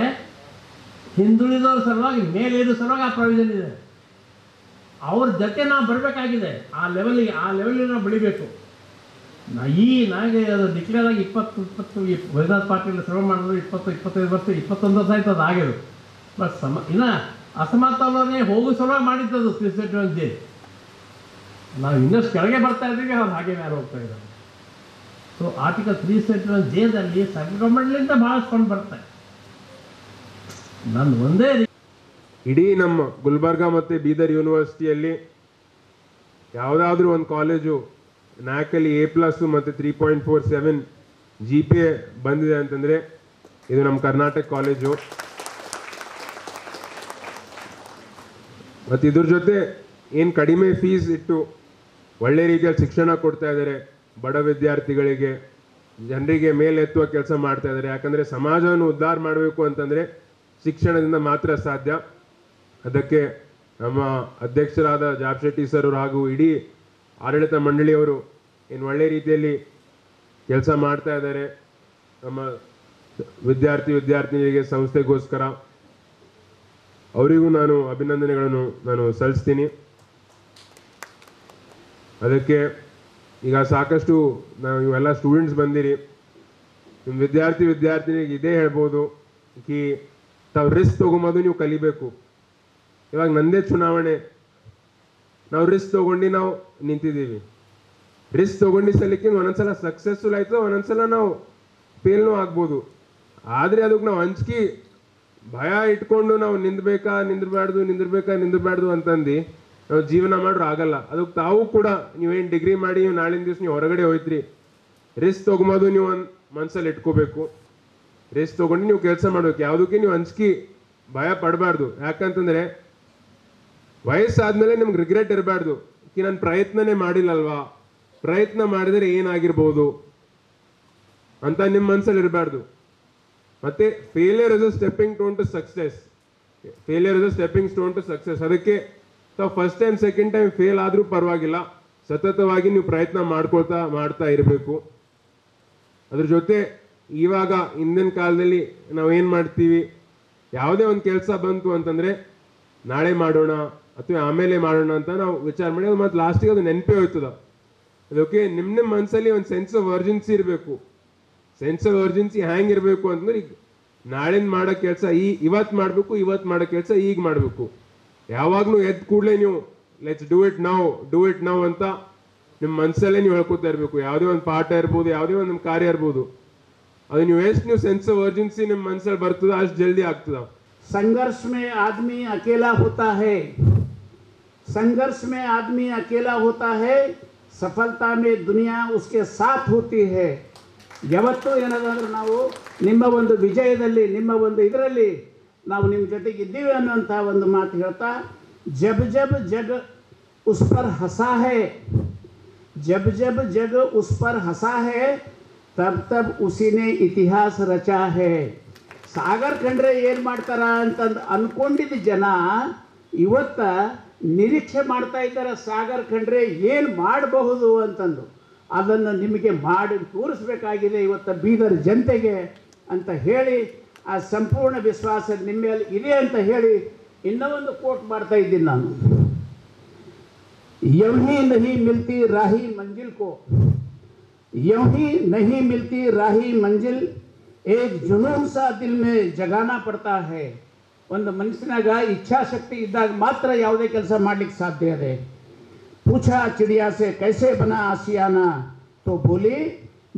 ಹಿಂದುಳಿದವ್ರ ಸಲುವಾಗಿ ಮೇಲೇರೋ ಸಲುವಾಗಿ ಆ ಪ್ರಾವಿಷನ್ ಇದೆ. ಅವ್ರ ಜೊತೆ ನಾವು ಬರಬೇಕಾಗಿದೆ. ಆ ಲೆವೆಲಿಗೆ ಆ ಲೆವೆಲಿಗೆ ನಾವು ಬೆಳಿಬೇಕು. ಈ ನನಗೆ ಅದು ಡಿಕ್ಲೇರ್ ಆಗಿ ಇಪ್ಪತ್ತು ಇಪ್ಪತ್ತು ವೈದ್ಯನಾಥ್ ಪಾಟೀಲ್ ಸರ್ವ್ ಮಾಡಿದ್ರು, ಇಪ್ಪತ್ತು, ಇಪ್ಪತ್ತೈದು ವರ್ಷ, ಇಪ್ಪತ್ತೊಂದು ವರ್ಷ ಆಯ್ತು ಅದು ಆಗಿರು ಬಟ್ ಸಮ, ಇನ್ನು ಅಸಮತೋಲನೆ ಹೋಗೋ ಸಲುವಾಗಿ ಮಾಡಿದ್ದದು ತ್ರೀ ಸೆಟ್ ನಾವು ಇನ್ನಷ್ಟು ಕೆಳಗೆ ಬರ್ತಾ ಇದ್ದೀವಿ ಅವ್ರು ಹಾಗೆ ಯಾರು ಹೋಗ್ತಾ ಇದ್ದಾರೆ. ಸೊ ಆರ್ಟಿಕಲ್ ತ್ರೀ ಸೆವೆಂಟಿ ಜೇದಲ್ಲಿ ಸೆಂಟ್ರಲ್ ಗೌರ್ಮೆಂಟ್ಲಿಂದ ಭಾಳಷ್ಟು ಫಂಡ್ ಬರ್ತಾರೆ. ನಾನು ಒಂದೇ ಇಡೀ ನಮ್ಮ ಗುಲ್ಬರ್ಗ ಮತ್ತು ಬೀದರ್ ಯೂನಿವರ್ಸಿಟಿಯಲ್ಲಿ ಯಾವುದಾದ್ರೂ ಒಂದು ಕಾಲೇಜು ನ್ಯಾಕಲ್ಲಿ ಎ ಪ್ಲಸ್ ಮತ್ತು three point four seven G P A ಬಂದಿದೆ ಅಂತಂದರೆ ಇದು ನಮ್ಮ ಕರ್ನಾಟಕ ಕಾಲೇಜು. ಮತ್ತು ಇದ್ರ ಜೊತೆ ಏನು ಕಡಿಮೆ ಫೀಸ್ ಇಟ್ಟು ಒಳ್ಳೆ ರೀತಿಯಲ್ಲಿ ಶಿಕ್ಷಣ ಕೊಡ್ತಾ ಇದ್ದಾರೆ ಬಡ ವಿದ್ಯಾರ್ಥಿಗಳಿಗೆ ಜನರಿಗೆ ಮೇಲೆತ್ತುವ ಕೆಲಸ ಮಾಡ್ತಾ ಇದ್ದಾರೆ. ಯಾಕಂದರೆ ಸಮಾಜವನ್ನು ಉದ್ಧಾರ ಮಾಡಬೇಕು ಅಂತಂದರೆ ಶಿಕ್ಷಣದಿಂದ ಮಾತ್ರ ಸಾಧ್ಯ. ಅದಕ್ಕೆ ನಮ್ಮ ಅಧ್ಯಕ್ಷರಾದ ಜಾಬ್ ಶೆಟ್ಟಿ ಸರ್ ಹಾಗೂ ಇಡೀ ಆಡಳಿತ ಮಂಡಳಿಯವರು ಏನು ಒಳ್ಳೆ ರೀತಿಯಲ್ಲಿ ಕೆಲಸ ಮಾಡ್ತಾ ಇದ್ದಾರೆ. ನಮ್ಮ ವಿದ್ಯಾರ್ಥಿ ವಿದ್ಯಾರ್ಥಿನಿಗೆ ಸಂಸ್ಥೆಗೋಸ್ಕರ ಅವರಿಗೂ ನಾನು ಅಭಿನಂದನೆಗಳನ್ನು ನಾನು ಸಲ್ಲಿಸ್ತೀನಿ. ಅದಕ್ಕೆ ಈಗ ಸಾಕಷ್ಟು ನಾವು ಇವೆಲ್ಲ ಸ್ಟೂಡೆಂಟ್ಸ್ ಬಂದಿರಿ. ನಿಮ್ಮ ವಿದ್ಯಾರ್ಥಿ ವಿದ್ಯಾರ್ಥಿನಿಗೆ ಇದೇ ಹೇಳ್ಬೋದು ಕಿ ತಾವು ರಿಸ್ಕ್ ತೊಗೊಂಬೋದು ನೀವು ಕಲಿಬೇಕು. ಇವಾಗ ನಂದೇ ಚುನಾವಣೆ. ನಾವು ರಿಸ್ಕ್ ತೊಗೊಂಡು ನಾವು ನಿಂತಿದ್ದೀವಿ. ರಿಸ್ಕ್ ತೊಗೊಂಡು ಸಲಿಕ್ಕೆ ಒಂದೊಂದ್ಸಲ ಸಕ್ಸಸ್ಫುಲ್ ಆಯ್ತು ಒಂದೊಂದ್ಸಲ ನಾವು ಫೇಲ್ನೂ ಆಗ್ಬೋದು. ಆದರೆ ಅದಕ್ಕೆ ನಾವು ಹಂಚ್ಕಿ ಭಯ ಇಟ್ಕೊಂಡು ನಾವು ನಿಂದಬೇಕಾ ನಿಂದಿರಬಾರ್ದು ನಿಂದಿರಬೇಕಾ ನಿಂದಿರಬಾರ್ದು ಅಂತಂದು ನಾವು ಜೀವನ ಮಾಡ್ರು ಆಗಲ್ಲ. ಅದಕ್ಕೆ ತಾವು ಕೂಡ ನೀವೇನು ಡಿಗ್ರಿ ಮಾಡಿ ನೀವು ನಾಳಿನ ದಿವಸ ನೀವು ಹೊರಗಡೆ ಹೋಯ್ತ್ರಿ. ರಿಸ್ಕ್ ತೊಗೊಂಬೋದು ನೀವು ಒಂದು ಮನ್ಸಲ್ಲಿ ಇಟ್ಕೋಬೇಕು. ರಿಸ್ಕ್ ತೊಗೊಂಡು ನೀವು ಕೆಲಸ ಮಾಡಬೇಕು. ಯಾವುದಕ್ಕೆ ನೀವು ಅಂಜಿಕೆ ಭಯ ಪಡಬಾರ್ದು. ಯಾಕಂತಂದರೆ ವಯಸ್ಸಾದ್ಮೇಲೆ ನಿಮ್ಗೆ ರಿಗ್ರೆಟ್ ಇರಬಾರ್ದು. ಕಿ, ನಾನು ಪ್ರಯತ್ನನೇ ಮಾಡಿಲ್ಲಲ್ವಾ? ಪ್ರಯತ್ನ ಮಾಡಿದರೆ ಏನಾಗಿರ್ಬೋದು? ಅಂತ ನಿಮ್ಮ ಮನಸ್ಸಲ್ಲಿ ಇರಬಾರ್ದು. ಮತ್ತು failure is a stepping stone to success failure is a stepping stone to success ಅದಕ್ಕೆ ತಾವು first time second time fail ಆದರೂ ಪರವಾಗಿಲ್ಲ. ಸತತವಾಗಿ ನೀವು ಪ್ರಯತ್ನ ಮಾಡ್ಕೊಳ್ತಾ, ಮಾಡ್ತಾ ಇರಬೇಕು. ಅದ್ರ ಜೊತೆ ಇವಾಗ, ಹಿಂದಿನ ಕಾಲದಲ್ಲಿ ನಾವು ಏನು ಮಾಡ್ತೀವಿ? ಯಾವುದೇ ಒಂದು ಕೆಲಸ ಬಂತು ಅಂತಂದರೆ, ನಾಳೆ ಮಾಡೋಣ ಅಥವಾ ಆಮೇಲೆ ಮಾಡೋಣ ಅಂತ ನಾವು ವಿಚಾರ ಮಾಡಿ, ಅದು ಮತ್ತು ಲಾಸ್ಟಿಗೆ ಅದು ನೆನಪೇ ಹೋಯ್ತದ. ಅದಕ್ಕೆ ನಿಮ್ಮ ನಿಮ್ಮ ಮನಸ್ಸಲ್ಲಿ ಒಂದು ಸೆನ್ಸ್ ಆಫ್ ಅರ್ಜೆನ್ಸಿ ಇರಬೇಕು. ಸೆನ್ಸ್ ಆಫ್ ಅರ್ಜೆನ್ಸಿ ಹ್ಯಾಂಗ್ ಇರಬೇಕು ಅಂತಂದ್ರೆ, ಈಗ ಮಾಡೋ ಕೆಲಸ ಈ ಇವತ್ತು ಮಾಡಬೇಕು ಇವತ್ತು ಮಾಡೋ ಕೆಲಸ ಈಗ ಮಾಡಬೇಕು. ಯಾವಾಗಲೂ ಎದ್ದು ಕೂಡಲೇ ನೀವು let's do it now do it now ಅಂತ ನಿಮ್ಮ ಮನಸ್ಸಲ್ಲೇ ನೀವು ಹೇಳ್ಕೊತಾ ಇರಬೇಕು ಯಾವುದೇ ಒಂದು ಪಾಠ ಇರ್ಬೋದು ಯಾವುದೇ ಒಂದು ನಿಮ್ಮ ಕಾರ್ಯ ಇರ್ಬೋದು ಅದು ನೀವು ಎಷ್ಟು ನೀವು ಸೆನ್ಸ್ ಆಫ್ ಅರ್ಜೆನ್ಸಿ ನಿಮ್ಮ ಮನಸ್ಸಲ್ಲಿ ಬರ್ತದ ಅಷ್ಟು ಜಲ್ದಿ ಆಗ್ತದ संघर्ष में आदमी अकेला होता है संघर्ष में आदमी अकेला होता है ಸಫಲತಾ ಮೇ ದುನಿಯಾ ಉಸ್ಕೆ ಸಾಥ್ ಹೋತಿ ಹೇ ಯಾವತ್ತೂ ಏನದಂದ್ರೆ ನಾವು ನಿಮ್ಮ ಒಂದು ವಿಜಯದಲ್ಲಿ ನಿಮ್ಮ ಒಂದು ಇದರಲ್ಲಿ ನಾವು ನಿಮ್ಮ ಜೊತೆಗೆ ಇದ್ದೀವಿ ಅನ್ನುವಂಥ ಒಂದು ಮಾತು ಹೇಳ್ತಾ, ಜಬ್ ಜಬ್ ಜಗ ಉಸ್ ಪರ್ ಹಸಾ ಹೇ. ಜಬ್ ಜಬ್ ಜಗ್ ಉಸ್ ಪರ್ ಹಸಾ ಹೇ, ತಬ್ ತಬ್ ಉಸಿನೇ ಇತಿಹಾಸ ರಚಾ ಹೇ. ಸಾಗರ್ ಕಂಡ್ರೆ ಏನು ಮಾಡ್ತಾರ ಅಂತಂದು ಅನ್ಕೊಂಡಿದ್ದ ಜನ ಇವತ್ತ ನಿರೀಕ್ಷೆ ಮಾಡ್ತಾ ಇದ್ದಾರೆ, ಸಾಗರ್ ಕಂಡ್ರೆ ಏನು ಮಾಡಬಹುದು ಅಂತಂದು. ಅದನ್ನು ನಿಮಗೆ ಮಾಡಿ ತೋರಿಸ್ಬೇಕಾಗಿದೆ ಇವತ್ತು ಬೀದರ್ ಜನತೆಗೆ ಅಂತ ಹೇಳಿ ಆ ಸಂಪೂರ್ಣ ವಿಶ್ವಾಸ ನಿಮ್ಮ ಮೇಲೆ ಇದೆ ಅಂತ ಹೇಳಿ ಇನ್ನೂ ಒಂದು ಕೋಟ್ ಮಾಡ್ತಾ ಇದ್ದೀನಿ ನಾನು यूं ही नहीं मिलती राही मंजिल को यूं ही नहीं मिलती राही मंजिल एक जुनून सा दिल में ಜಗಾನ ಪಡ್ತಾ है ಒಂದು ಮನುಷ್ಯನಾಗ ಇಚ್ಛಾಶಕ್ತಿ ಇದ್ದಾಗ ಮಾತ್ರ ಯಾವುದೇ ಕೆಲಸ ಮಾಡ್ಲಿಕ್ಕೆ ಸಾಧ್ಯ ಇದೆ पूछा चिड़िया से कैसे बना आसियाना तो बोली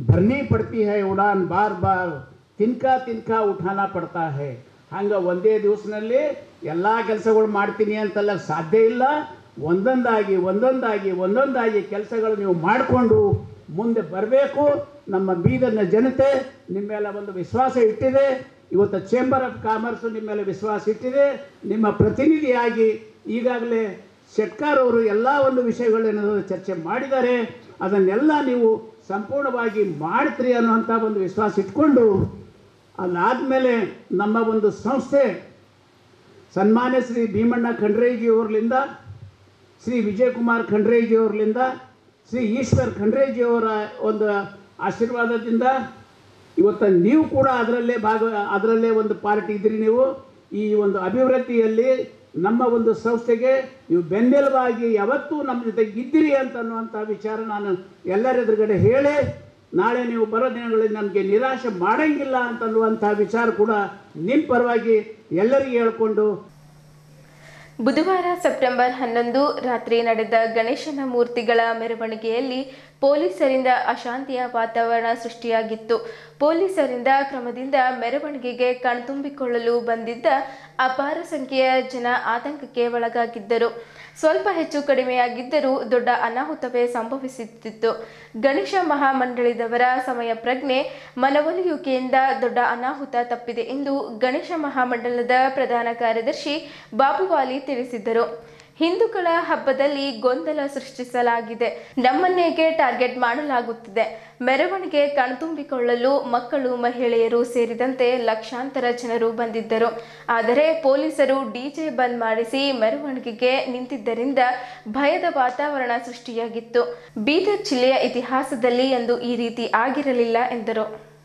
भरनी पड़ती है उड़ान बार बार ತಿನ್ಕಾ ತಿನ್ಕ ಉಠಾನ ಪಡ್ತಾ ಹೇ. ಹಂಗೆ ಒಂದೇ ದಿವಸನಲ್ಲಿ ಎಲ್ಲ ಕೆಲಸಗಳು ಮಾಡ್ತೀನಿ ಅಂತೆಲ್ಲ ಸಾಧ್ಯ ಇಲ್ಲ. ಒಂದೊಂದಾಗಿ ಒಂದೊಂದಾಗಿ ಒಂದೊಂದಾಗಿ ಕೆಲಸಗಳು ನೀವು ಮಾಡಿಕೊಂಡು ಮುಂದೆ ಬರಬೇಕು. ನಮ್ಮ ಬೀದರ್ನ ಜನತೆ ನಿಮ್ಮ ಮೇಲೆ ಒಂದು ವಿಶ್ವಾಸ ಇಟ್ಟಿದೆ. ಇವತ್ತು ಚೇಂಬರ್ ಆಫ್ ಕಾಮರ್ಸು ನಿಮ್ಮ ಮೇಲೆ ವಿಶ್ವಾಸ ಇಟ್ಟಿದೆ. ನಿಮ್ಮ ಪ್ರತಿನಿಧಿಯಾಗಿ ಈಗಾಗಲೇ ಶೆಟ್ಕಾರ್ ಅವರು ಎಲ್ಲ ಒಂದು ವಿಷಯಗಳೇನಾದರೂ ಚರ್ಚೆ ಮಾಡಿದ್ದಾರೆ. ಅದನ್ನೆಲ್ಲ ನೀವು ಸಂಪೂರ್ಣವಾಗಿ ಮಾಡ್ತೀರಿ ಅನ್ನುವಂಥ ಒಂದು ವಿಶ್ವಾಸ ಇಟ್ಕೊಂಡು ಅದಾದಮೇಲೆ ನಮ್ಮ ಒಂದು ಸಂಸ್ಥೆ ಸನ್ಮಾನ್ಯ ಶ್ರೀ ಭೀಮಣ್ಣ ಖಂಡ್ರೇಜಿಯವರ್ಲಿಂದ ಶ್ರೀ ವಿಜಯಕುಮಾರ್ ಖಂಡ್ರೇಜಿಯವರ್ಲಿಂದ ಶ್ರೀ ಈಶ್ವರ್ ಖಂಡ್ರೇಜಿಯವರ ಒಂದು ಆಶೀರ್ವಾದದಿಂದ ಇವತ್ತು ನೀವು ಕೂಡ ಅದರಲ್ಲೇ ಭಾಗ, ಅದರಲ್ಲೇ ಒಂದು ಪಾರ್ಟಿ ಇದ್ದೀರಿ ನೀವು. ಈ ಒಂದು ಅಭಿವೃದ್ಧಿಯಲ್ಲಿ ನಮ್ಮ ಒಂದು ಸಂಸ್ಥೆಗೆ ನೀವು ಬೆನ್ನೆಲುಬಾಗಿ ಯಾವತ್ತೂ ನಮ್ಮ ಜೊತೆಗೆ ಇದ್ದೀರಿ ಅಂತ ಅನ್ನುವಂಥ ವಿಚಾರ ನಾನು ಎಲ್ಲರ ಎದುರುಗಡೆ ಹೇಳಿ ನಾಳೆ ನೀವು ಬರೋ ದಿನಗಳಲ್ಲಿ ನಮಗೆ ನಿರಾಶೆ ಮಾಡಂಗಿಲ್ಲ ಅಂತ ಅನ್ನುವಂಥ ವಿಚಾರ ಕೂಡ ನಿಮ್ಮ ಪರವಾಗಿ ಎಲ್ಲರಿಗೂ ಹೇಳ್ಕೊಂಡು ಬುಧವಾರ ಸೆಪ್ಟೆಂಬರ್ ಹನ್ನೊಂದು ರಾತ್ರಿ ನಡೆದ ಗಣೇಶನ ಮೂರ್ತಿಗಳ ಮೆರವಣಿಗೆಯಲ್ಲಿ ಪೊಲೀಸರಿಂದ ಅಶಾಂತಿಯ ವಾತಾವರಣ ಸೃಷ್ಟಿಯಾಗಿತ್ತು. ಪೊಲೀಸರಿಂದ ಕ್ರಮದಿಂದ ಮೆರವಣಿಗೆಗೆ ಕಣ್ತುಂಬಿಕೊಳ್ಳಲು ಬಂದಿದ್ದ ಅಪಾರ ಸಂಖ್ಯೆಯ ಜನ ಆತಂಕಕ್ಕೆ ಒಳಗಾಗಿದ್ದರು. ಸ್ವಲ್ಪ ಹೆಚ್ಚು ಕಡಿಮೆಯಾಗಿದ್ದರೂ ದೊಡ್ಡ ಅನಾಹುತವೇ ಸಂಭವಿಸುತ್ತಿತ್ತು. ಗಣೇಶ ಮಹಾಮಂಡಳಿದವರ ಸಮಯ ಪ್ರಜ್ಞೆ ಮನವೊಲಿಯುವಿಕೆಯಿಂದ ದೊಡ್ಡ ಅನಾಹುತ ತಪ್ಪಿದೆ ಎಂದು ಗಣೇಶ ಮಹಾಮಂಡಲದ ಪ್ರಧಾನ ಕಾರ್ಯದರ್ಶಿ ಬಾಬುವಾಲಿ ತಿಳಿಸಿದರು ಹಿಂದೂಗಳ ಹಬ್ಬದಲ್ಲಿ ಗೊಂದಲ ಸೃಷ್ಟಿಸಲಾಗಿದೆ. ನಮ್ಮನ್ನೇಗೆ ಟಾರ್ಗೆಟ್ ಮಾಡಲಾಗುತ್ತಿದೆ. ಮೆರವಣಿಗೆ ಕಣ್ತುಂಬಿಕೊಳ್ಳಲು ಮಕ್ಕಳು, ಮಹಿಳೆಯರು ಸೇರಿದಂತೆ ಲಕ್ಷಾಂತರ ಜನರು ಬಂದಿದ್ದರು. ಆದರೆ ಪೊಲೀಸರು ಡಿಜೆ ಬಂದ್ ಮಾಡಿಸಿ ಮೆರವಣಿಗೆಗೆ ನಿಂತಿದ್ದರಿಂದ ಭಯದ ವಾತಾವರಣ ಸೃಷ್ಟಿಯಾಗಿತ್ತು. ಬೀದರ್ ಜಿಲ್ಲೆಯ ಇತಿಹಾಸದಲ್ಲಿ ಎಂದು ಈ ರೀತಿ ಆಗಿರಲಿಲ್ಲ ಎಂದರು.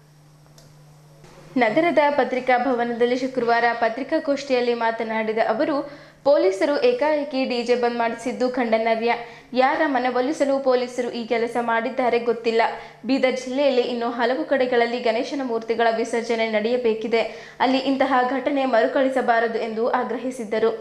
ನಗರದ ಪತ್ರಿಕಾ ಭವನದಲ್ಲಿ ಶುಕ್ರವಾರ ಪತ್ರಿಕಾಗೋಷ್ಠಿಯಲ್ಲಿ ಮಾತನಾಡಿದ ಅವರು ಪೊಲೀಸರು ಏಕಾಏಕಿ ಡಿಜೆ ಬಂದ್ ಮಾಡಿಸಿದ್ದು ಖಂಡನವ್ಯ ಯಾರ ಮನವೊಲಿಸಲು ಪೊಲೀಸರು ಈ ಕೆಲಸ ಮಾಡಿದ್ದಾರೆ ಗೊತ್ತಿಲ್ಲ. ಬೀದರ್ ಜಿಲ್ಲೆಯಲ್ಲಿ ಇನ್ನು ಹಲವು ಕಡೆಗಳಲ್ಲಿ ಗಣೇಶನ ಮೂರ್ತಿಗಳ ವಿಸರ್ಜನೆ ನಡೆಯಬೇಕಿದೆ. ಅಲ್ಲಿ ಇಂತಹ ಘಟನೆ ಮರುಕಳಿಸಬಾರದು ಎಂದು ಆಗ್ರಹಿಸಿದ್ದರು.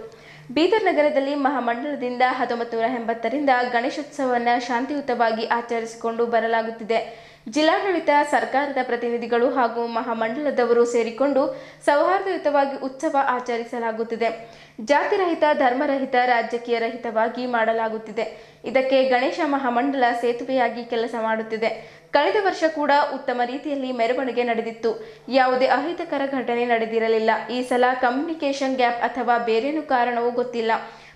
ಬೀದರ್ ನಗರದಲ್ಲಿ ಮಹಾಮಂಡಲದಿಂದ ಹತ್ತೊಂಬತ್ತು ನೂರ ಎಂಬತ್ತರಿಂದ ಗಣೇಶೋತ್ಸವವನ್ನು ಶಾಂತಿಯುತವಾಗಿ ಆಚರಿಸಿಕೊಂಡು ಬರಲಾಗುತ್ತಿದೆ. ಜಿಲ್ಲಾಡಳಿತ, ಸರ್ಕಾರದ ಪ್ರತಿನಿಧಿಗಳು ಹಾಗೂ ಮಹಾಮಂಡಲದವರು ಸೇರಿಕೊಂಡು ಸೌಹಾರ್ದಯುತವಾಗಿ ಉತ್ಸವ ಆಚರಿಸಲಾಗುತ್ತಿದೆ. ಜಾತಿರಹಿತ, ಧರ್ಮರಹಿತ, ರಾಜಕೀಯ ರಹಿತವಾಗಿ ಮಾಡಲಾಗುತ್ತಿದೆ. ಇದಕ್ಕೆ ಗಣೇಶ ಮಹಾಮಂಡಲ ಸೇತುವೆಯಾಗಿ ಕೆಲಸ ಮಾಡುತ್ತಿದೆ. ಕಳೆದ ವರ್ಷ ಕೂಡ ಉತ್ತಮ ರೀತಿಯಲ್ಲಿ ಮೆರವಣಿಗೆ ನಡೆದಿತ್ತು. ಯಾವುದೇ ಅಹಿತಕರ ಘಟನೆ ನಡೆದಿರಲಿಲ್ಲ. ಈ ಸಲ ಕಮ್ಯುನಿಕೇಶನ್ ಗ್ಯಾಪ್ ಅಥವಾ ಬೇರೇನು ಕಾರಣವೂ ಗೊತ್ತಿಲ್ಲ.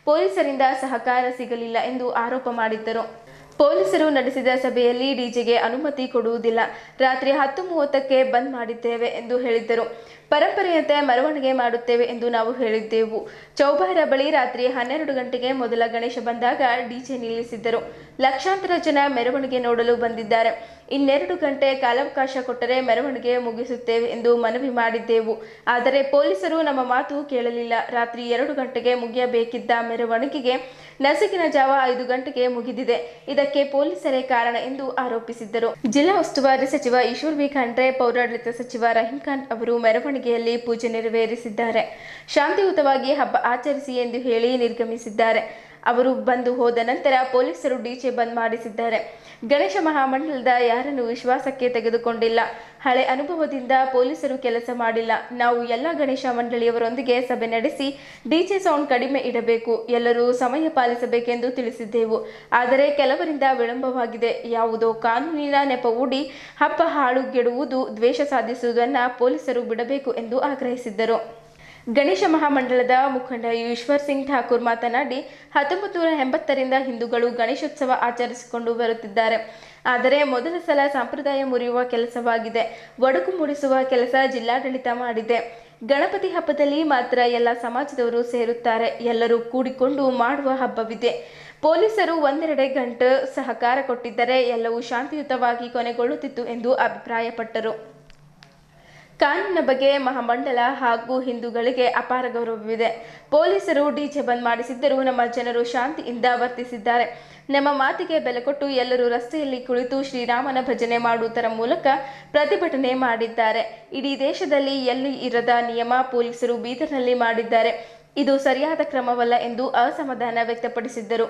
ಪೊಲೀಸರಿಂದ ಸಹಕಾರ ಸಿಗಲಿಲ್ಲ ಎಂದು ಆರೋಪ ಮಾಡಿದ್ದರು. ಪೊಲೀಸರು ನಡೆಸಿದ ಸಭೆಯಲ್ಲಿ ಡಿಜೆಗೆ ಅನುಮತಿ ಕೊಡುವುದಿಲ್ಲ. ರಾತ್ರಿ ಹತ್ತು ಮೂವತ್ತಕ್ಕೆ ಬಂದ್ ಮಾಡಿದ್ದೇವೆ ಎಂದು ಹೇಳಿದ್ದರು. ಪರಂಪರೆಯಂತೆ ಮೆರವಣಿಗೆ ಮಾಡುತ್ತೇವೆ ಎಂದು ನಾವು ಹೇಳಿದ್ದೆವು. ಚೌಬಾರ ಬಳಿ ರಾತ್ರಿ ಹನ್ನೆರಡು ಗಂಟೆಗೆ ಮೊದಲ ಗಣೇಶ ಬಂದಾಗ ಡಿಜೆ ನಿಲ್ಲಿಸಿದ್ದರು. ಲಕ್ಷಾಂತರ ಜನ ಮೆರವಣಿಗೆ ನೋಡಲು ಬಂದಿದ್ದಾರೆ. ಇನ್ನೆರಡು ಗಂಟೆ ಕಾಲಾವಕಾಶ ಕೊಟ್ಟರೆ ಮೆರವಣಿಗೆ ಮುಗಿಸುತ್ತೇವೆ ಎಂದು ಮನವಿ ಮಾಡಿದ್ದೆವು. ಆದರೆ ಪೊಲೀಸರು ನಮ್ಮ ಮಾತು ಕೇಳಲಿಲ್ಲ. ರಾತ್ರಿ ಎರಡು ಗಂಟೆಗೆ ಮುಗಿಯಬೇಕಿದ್ದ ಮೆರವಣಿಗೆಗೆ ನಸುಕಿನ ಜಾವ ಐದು ಗಂಟೆಗೆ ಮುಗಿದಿದೆ. ಇದಕ್ಕೆ ಪೊಲೀಸರೇ ಕಾರಣ ಎಂದು ಆರೋಪಿಸಿದ್ದರು. ಜಿಲ್ಲಾ ಉಸ್ತುವಾರಿ ಸಚಿವ ಈಶ್ವರ್ ಬಿ ಖಂಡ್ರೆ, ಪೌರಾಡಳಿತ ಸಚಿವ ರಹೀಂ ಖಾನ್ ಅವರು ಮೆರವಣಿಗೆಯಲ್ಲಿ ಪೂಜೆ ನೆರವೇರಿಸಿದ್ದಾರೆ. ಶಾಂತಿಯುತವಾಗಿ ಹಬ್ಬ ಆಚರಿಸಿ ಎಂದು ಹೇಳಿ ನಿರ್ಗಮಿಸಿದ್ದಾರೆ. ಅವರು ಬಂದು ಹೋದ ನಂತರ ಪೊಲೀಸರು ಡಿಜೆ ಬಂದ್ ಮಾಡಿಸಿದ್ದಾರೆ. ಗಣೇಶ ಮಹಾಮಂಡಲದ ಯಾರನ್ನು ವಿಶ್ವಾಸಕ್ಕೆ ತೆಗೆದುಕೊಂಡಿಲ್ಲ. ಹಳೆ ಅನುಭವದಿಂದ ಪೊಲೀಸರು ಕೆಲಸ ಮಾಡಿಲ್ಲ. ನಾವು ಎಲ್ಲ ಗಣೇಶ ಮಂಡಳಿಯವರೊಂದಿಗೆ ಸಭೆ ನಡೆಸಿ ಡಿಜೆ ಸೌಂಡ್ ಕಡಿಮೆ ಇಡಬೇಕು. ಎಲ್ಲರೂ ಸಮಯ ಪಾಲಿಸಬೇಕೆಂದು ತಿಳಿಸಿದ್ದೆವು. ಆದರೆ ಕೆಲವರಿಂದ ವಿಳಂಬವಾಗಿದೆ. ಯಾವುದೋ ಕಾನೂನಿನ ನೆಪ ಹೂಡಿ ಹಬ್ಬ ಹಾಳುಗೆಡುವುದು ದ್ವೇಷ ಸಾಧಿಸುವುದನ್ನು ಪೊಲೀಸರು ಬಿಡಬೇಕು ಎಂದು ಆಗ್ರಹಿಸಿದ್ದರು. ಗಣೇಶ ಮಹಾಮಂಡಲದ ಮುಖಂಡ ಈಶ್ವರ್ ಸಿಂಗ್ ಠಾಕೂರ್ ಮಾತನಾಡಿ ಹತ್ತೊಂಬತ್ತು ನೂರ ಎಂಬತ್ತರಿಂದ ಹಿಂದೂಗಳು ಗಣೇಶೋತ್ಸವ ಆಚರಿಸಿಕೊಂಡು ಬರುತ್ತಿದ್ದಾರೆ. ಆದರೆ ಮೊದಲ ಸಲ ಸಂಪ್ರದಾಯ ಮುರಿಯುವ ಕೆಲಸವಾಗಿದೆ. ಒಡಕು ಮೂಡಿಸುವ ಕೆಲಸ ಜಿಲ್ಲಾಡಳಿತ ಮಾಡಿದೆ. ಗಣಪತಿ ಹಬ್ಬದಲ್ಲಿ ಮಾತ್ರ ಎಲ್ಲ ಸಮಾಜದವರು ಸೇರುತ್ತಾರೆ. ಎಲ್ಲರೂ ಕೂಡಿಕೊಂಡು ಮಾಡುವ ಹಬ್ಬವಿದೆ. ಪೊಲೀಸರು ಒಂದೆರಡೆ ಗಂಟೆ ಸಹಕಾರ ಕೊಟ್ಟಿದ್ದರೆ ಎಲ್ಲವೂ ಶಾಂತಿಯುತವಾಗಿ ಕೊನೆಗೊಳ್ಳುತ್ತಿತ್ತು ಎಂದು ಅಭಿಪ್ರಾಯಪಟ್ಟರು. ಕಾನೂನಿನ ಬಗ್ಗೆ ಮಹಾಮಂಡಲ ಹಾಗೂ ಹಿಂದೂಗಳಿಗೆ ಅಪಾರ ಗೌರವವಿದೆ. ಪೊಲೀಸರು ಡಿಜೆ ಬಂದ್ ಮಾಡಿಸಿದ್ದರೂ ನಮ್ಮ ಜನರು ಶಾಂತಿಯಿಂದ ವರ್ತಿಸಿದ್ದಾರೆ. ನಮ್ಮ ಮಾತಿಗೆ ಬೆಲೆ ಕೊಟ್ಟು ಎಲ್ಲರೂ ರಸ್ತೆಯಲ್ಲಿ ಕುಳಿತು ಶ್ರೀರಾಮನ ಭಜನೆ ಮಾಡುವುದರ ಮೂಲಕ ಪ್ರತಿಭಟನೆ ಮಾಡಿದ್ದಾರೆ. ಇಡೀ ದೇಶದಲ್ಲಿ ಎಲ್ಲಿ ಇರದ ನಿಯಮ ಪೊಲೀಸರು ಬೀದರ್ನಲ್ಲಿ ಮಾಡಿದ್ದಾರೆ. ಇದು ಸರಿಯಾದ ಕ್ರಮವಲ್ಲ ಎಂದು ಅಸಮಾಧಾನ ವ್ಯಕ್ತಪಡಿಸಿದ್ದರು.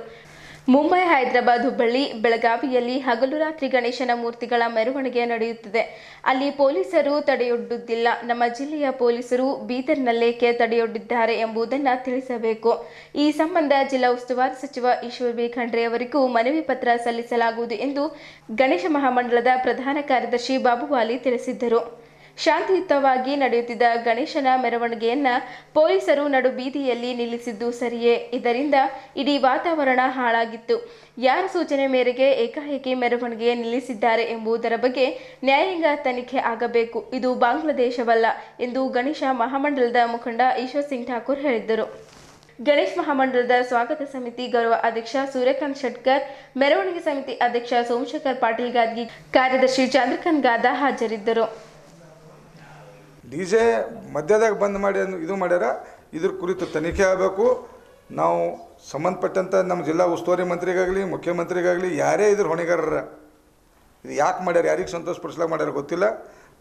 ಮುಂಬೈ, ಹೈದರಾಬಾದ್, ಹುಬ್ಬಳ್ಳಿ, ಬೆಳಗಾವಿಯಲ್ಲಿ ಹಗಲು ರಾತ್ರಿ ಗಣೇಶನ ಮೂರ್ತಿಗಳ ಮೆರವಣಿಗೆ ನಡೆಯುತ್ತಿದೆ. ಅಲ್ಲಿ ಪೊಲೀಸರು ತಡೆಯೊಡ್ಡುತ್ತಿಲ್ಲ. ನಮ್ಮ ಜಿಲ್ಲೆಯ ಪೊಲೀಸರು ಬೀದರ್ನಲ್ಲೇಕೆ ತಡೆಯೊಡ್ಡಿದ್ದಾರೆ ಎಂಬುದನ್ನು ತಿಳಿಸಬೇಕು. ಈ ಸಂಬಂಧ ಜಿಲ್ಲಾ ಉಸ್ತುವಾರಿ ಸಚಿವ ಈಶ್ವರ್ ಬಿ. ಖಂಡ್ರೆ ಅವರಿಗೂ ಮನವಿ ಪತ್ರ ಸಲ್ಲಿಸಲಾಗುವುದು ಎಂದು ಗಣೇಶ ಮಹಾಮಂಡಲದ ಪ್ರಧಾನ ಕಾರ್ಯದರ್ಶಿ ಬಾಬುವಾಲಿ ತಿಳಿಸಿದ್ದರು. ಶಾಂತಿಯುತವಾಗಿ ನಡೆಯುತ್ತಿದ್ದ ಗಣೇಶನ ಮೆರವಣಿಗೆಯನ್ನ ಪೊಲೀಸರು ನಡು ಬೀದಿಯಲ್ಲಿ ನಿಲ್ಲಿಸಿದ್ದು ಸರಿಯೇ. ಇದರಿಂದ ಇಡೀ ವಾತಾವರಣ ಹಾಳಾಗಿತ್ತು. ಯಾರ ಸೂಚನೆ ಮೇರೆಗೆ ಏಕಾಏಕಿ ಮೆರವಣಿಗೆ ನಿಲ್ಲಿಸಿದ್ದಾರೆ ಎಂಬುದರ ಬಗ್ಗೆ ನ್ಯಾಯಾಂಗ ತನಿಖೆ ಆಗಬೇಕು. ಇದು ಬಾಂಗ್ಲಾದೇಶವಲ್ಲ ಎಂದು ಗಣೇಶ ಮಹಾಮಂಡಲದ ಮುಖಂಡ ಈಶ್ವರ್ ಸಿಂಗ್ ಠಾಕೂರ್ ಹೇಳಿದ್ದರು. ಗಣೇಶ್ ಮಹಾಮಂಡಲದ ಸ್ವಾಗತ ಸಮಿತಿ ಗೌರವ ಅಧ್ಯಕ್ಷ ಸೂರ್ಯಕಾಂತ್ ಶೆಟ್ಕರ್, ಮೆರವಣಿಗೆ ಸಮಿತಿ ಅಧ್ಯಕ್ಷ ಸೋಮಶೇಖರ್ ಪಾಟೀಲ್ ಗಾದ್ಗಿ, ಕಾರ್ಯದರ್ಶಿ ಚಂದ್ರಕಾಂತ್ ಗಾದ ಹಾಜರಿದ್ದರು. ಡಿ ಜೆ ಮಧ್ಯದಾಗ ಬಂದ್ ಮಾಡಿ ಇದು ಮಾಡ್ಯಾರ, ಇದ್ರ ಕುರಿತು ತನಿಖೆ ಆಗಬೇಕು. ನಾವು ಸಂಬಂಧಪಟ್ಟಂಥ ನಮ್ಮ ಜಿಲ್ಲಾ ಉಸ್ತುವಾರಿ ಮಂತ್ರಿಗಾಗಲಿ, ಮುಖ್ಯಮಂತ್ರಿಗಾಗಲಿ, ಯಾರೇ ಇದ್ರ ಹೊಣೆಗಾರರ. ಇದು ಯಾಕೆ ಮಾಡ್ಯಾರ, ಯಾರಿಗೆ ಸಂತೋಷಪಡಿಸ್ಲಾಕ ಮಾಡ್ಯಾರ ಗೊತ್ತಿಲ್ಲ.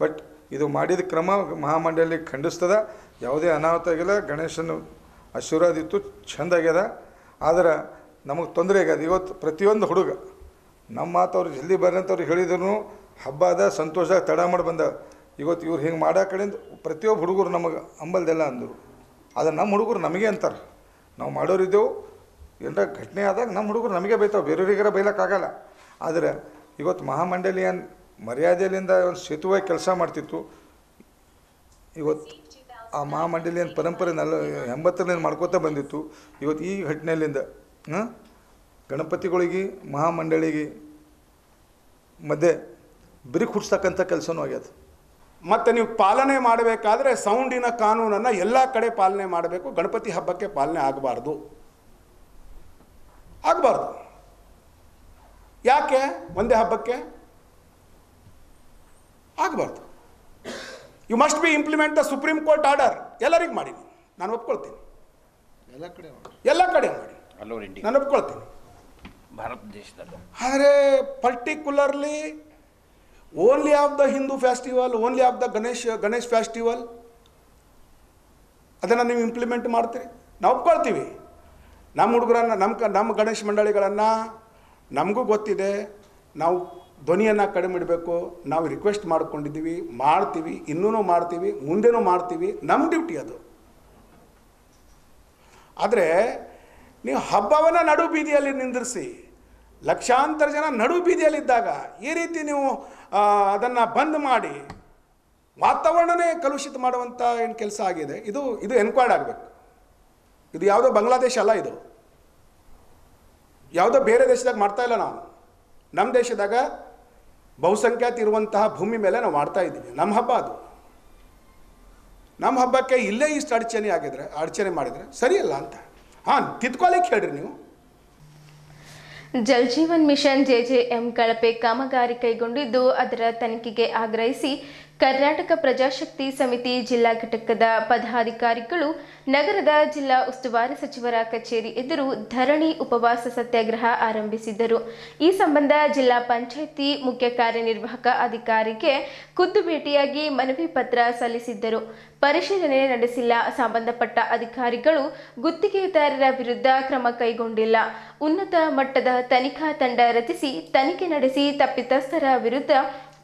ಬಟ್ ಇದು ಮಾಡಿದ ಕ್ರಮ ಮಹಾಮಂಡಳಿ ಖಂಡಿಸ್ತದ. ಯಾವುದೇ ಅನಾಹುತ ಆಗಿಲ್ಲ. ಗಣೇಶನ ಆಶೀರ್ವಾದ ಇತ್ತು, ಚಂದ ಆಗ್ಯದ. ಆದ್ರೆ ನಮಗೆ ತೊಂದರೆ ಆಗ್ಯದ. ಇವತ್ತು ಪ್ರತಿಯೊಂದು ಹುಡುಗ ನಮ್ಮ ಮಾತು ಅವ್ರು ಜಲ್ದಿ ಬರ್ರಿ ಅಂತ ಹೇಳಿದ್ರು. ಹಬ್ಬ ಅದ ಸಂತೋಷ, ತಡ ಮಾಡಿ ಬಂದ ಇವತ್ತು ಇವ್ರು ಹಿಂಗೆ ಮಾಡೋ ಕಡೆಯಿಂದ ಪ್ರತಿಯೊಬ್ಬ ಹುಡುಗರು ನಮಗೆ ಅಂಬಲ್ದೆಲ್ಲ ಅಂದರು. ಆದರೆ ನಮ್ಮ ಹುಡುಗರು ನಮಗೆ ಅಂತಾರೆ. ನಾವು ಮಾಡೋರಿದ್ದೆವು ಏನರ ಘಟನೆ ಆದಾಗ ನಮ್ಮ ಹುಡುಗರು ನಮಗೆ ಬೈತಾವೆ ಬೇರೆಯವ್ರಿಗಾರ ಬೈಲಕ್ಕಾಗಲ್ಲ. ಆದರೆ ಇವತ್ತು ಮಹಾಮಂಡಲಿ ಏನು ಮರ್ಯಾದೆಯಿಂದ ಒಂದು ಸೇತುವಾಗಿ ಕೆಲಸ ಮಾಡ್ತಿತ್ತು. ಇವತ್ತು ಆ ಮಹಾಮಂಡಲಿ ಏನು ಪರಂಪರೆ ನಲ್ ಎಂಬತ್ತರಿಂದ ಮಾಡ್ಕೋತಾ ಬಂದಿತ್ತು. ಇವತ್ತು ಈ ಘಟನೆಯಿಂದ ಗಣಪತಿಗಳಿಗೆ, ಮಹಾಮಂಡಳಿಗೆ ಮಧ್ಯೆ ಬಿರುಕು ಹುಡ್ಸ್ತಕ್ಕಂಥ ಕೆಲಸನೂ ಆಗ್ಯದ. ಮತ್ತು ನೀವು ಪಾಲನೆ ಮಾಡಬೇಕಾದ್ರೆ ಸೌಂಡಿನ ಕಾನೂನನ್ನು ಎಲ್ಲ ಕಡೆ ಪಾಲನೆ ಮಾಡಬೇಕು. ಗಣಪತಿ ಹಬ್ಬಕ್ಕೆ ಪಾಲನೆ ಆಗಬಾರ್ದು. ಆಗಬಾರ್ದು. ಯಾಕೆ? ಒಂದೇ ಹಬ್ಬಕ್ಕೆ? ಆಗಬಾರ್ದು. You must be implement the supreme court order ಎಲ್ಲರಿಗೂ ಮಾಡಿ ನಾನು ಒಪ್ಕೊಳ್ತೀನಿ. ಎಲ್ಲ ಕಡೆ ಎಲ್ಲ ಕಡೆ ಮಾಡಿ. ನಾನು ಒಪ್ಕೊಳ್ತೀನಿ. ಭಾರತ ದೇಶದಲ್ಲಿ. ಆದರೆ particularly only of the Hindu festival only of the Ganesha Ganesh festival ಅದನ್ನು ನೀವು ಇಂಪ್ಲಿಮೆಂಟ್ ಮಾಡ್ತೀರಿ. ನಾವು ಒಪ್ಕೊಳ್ತೀವಿ. ನಮ್ಮ ಹುಡುಗರನ್ನ ನಮ್ಮ ನಮ್ಮ ಗಣೇಶ ಮಂಡಳಿಗಳನ್ನು ನಮಗೂ ಗೊತ್ತಿದೆ. ನಾವು ಧ್ವನಿಯನ್ನು ಕಡಿಮೆ ಇಡಬೇಕು. ನಾವು ರಿಕ್ವೆಸ್ಟ್ ಮಾಡ್ಕೊಂಡಿದ್ದೀವಿ, ಮಾಡ್ತೀವಿ ಇನ್ನೂ ಮಾಡ್ತೀವಿ, ಮುಂದೆನೂ ಮಾಡ್ತೀವಿ. ನಮ್ಮ ಡ್ಯೂಟಿ ಅದು. ಆದರೆ, ನೀವು ಹಬ್ಬವನ್ನು ನಡು ಬೀದಿಯಲ್ಲಿ ನಿಂದಿರಿಸಿ. ಲಕ್ಷಾಂತರ ಜನ ನಡು ಬೀದಿಯಲ್ಲಿದ್ದಾಗ ಈ ರೀತಿ ನೀವು ಅದನ್ನು ಬಂದ್ ಮಾಡಿ ವಾತಾವರಣನೇ ಕಲುಷಿತ ಮಾಡುವಂಥ ಏನು ಕೆಲಸ ಆಗಿದೆ, ಇದು ಇದು ಎನ್ಕ್ವೈರ್ಡ್ ಆಗಬೇಕು. ಇದು ಯಾವುದೋ ಬಾಂಗ್ಲಾದೇಶ ಅಲ್ಲ ಇದು. ಯಾವುದೋ ಬೇರೆ ದೇಶದಾಗ ಮಾಡ್ತಾ ಇಲ್ಲ ನಾವು. ನಮ್ಮ ದೇಶದಾಗ ಬಹುಸಂಖ್ಯಾತ ಇರುವಂತಹ ಭೂಮಿ ಮೇಲೆ ನಾವು ಮಾಡ್ತಾ ಇದ್ದೀವಿ. ನಮ್ಮ ಹಬ್ಬ ಅದು. ನಮ್ಮ ಹಬ್ಬಕ್ಕೆ ಇಲ್ಲೇ ಇಷ್ಟು ಅಡಚಣೆ ಆಗಿದ್ರೆ, ಅಡಚಣೆ ಮಾಡಿದರೆ ಸರಿಯಲ್ಲ ಅಂತ. ಹಾಂ ತಿದ್ಕೊಳ್ಳಿಕ್ಕೆ ಹೇಳ್ರಿ ನೀವು. ಜಲ್ ಜೀವನ್ ಮಿಷನ್ ಎಂ ಕಳಪೆ ಕಾಮಗಾರಿ ಕೈಗೊಂಡಿದ್ದು ಅದರ ತನಿಖೆಗೆ ಆಗ್ರಹಿಸಿ ಕರ್ನಾಟಕ ಪ್ರಜಾಶಕ್ತಿ ಸಮಿತಿ ಜಿಲ್ಲಾ ಘಟಕದ ಪದಾಧಿಕಾರಿಗಳು, ನಗರದ ಜಿಲ್ಲಾ ಉಸ್ತುವಾರಿ ಸಚಿವರ ಕಚೇರಿ ಎದುರು ಧರಣಿ ಉಪವಾಸ ಸತ್ಯಾಗ್ರಹ ಆರಂಭಿಸಿದ್ದರು. ಈ ಸಂಬಂಧ ಜಿಲ್ಲಾ ಪಂಚಾಯಿತಿ ಮುಖ್ಯ ಕಾರ್ಯನಿರ್ವಾಹಕ ಅಧಿಕಾರಿಗೆ ಖುದ್ದು ಭೇಟಿಯಾಗಿ ಮನವಿ ಪತ್ರ ಸಲ್ಲಿಸಿದ್ದರು. ಪರಿಶೀಲನೆ ನಡೆಸಿಲ್ಲ. ಸಂಬಂಧಪಟ್ಟ ಅಧಿಕಾರಿಗಳು ಗುತ್ತಿಗೆದಾರರ ವಿರುದ್ಧ ಕ್ರಮ ಕೈಗೊಂಡಿಲ್ಲ. ಉನ್ನತ ಮಟ್ಟದ ತನಿಖಾ ತಂಡ ರಚಿಸಿ ತನಿಖೆ ನಡೆಸಿ ತಪ್ಪಿತಸ್ಥರ ವಿರುದ್ಧ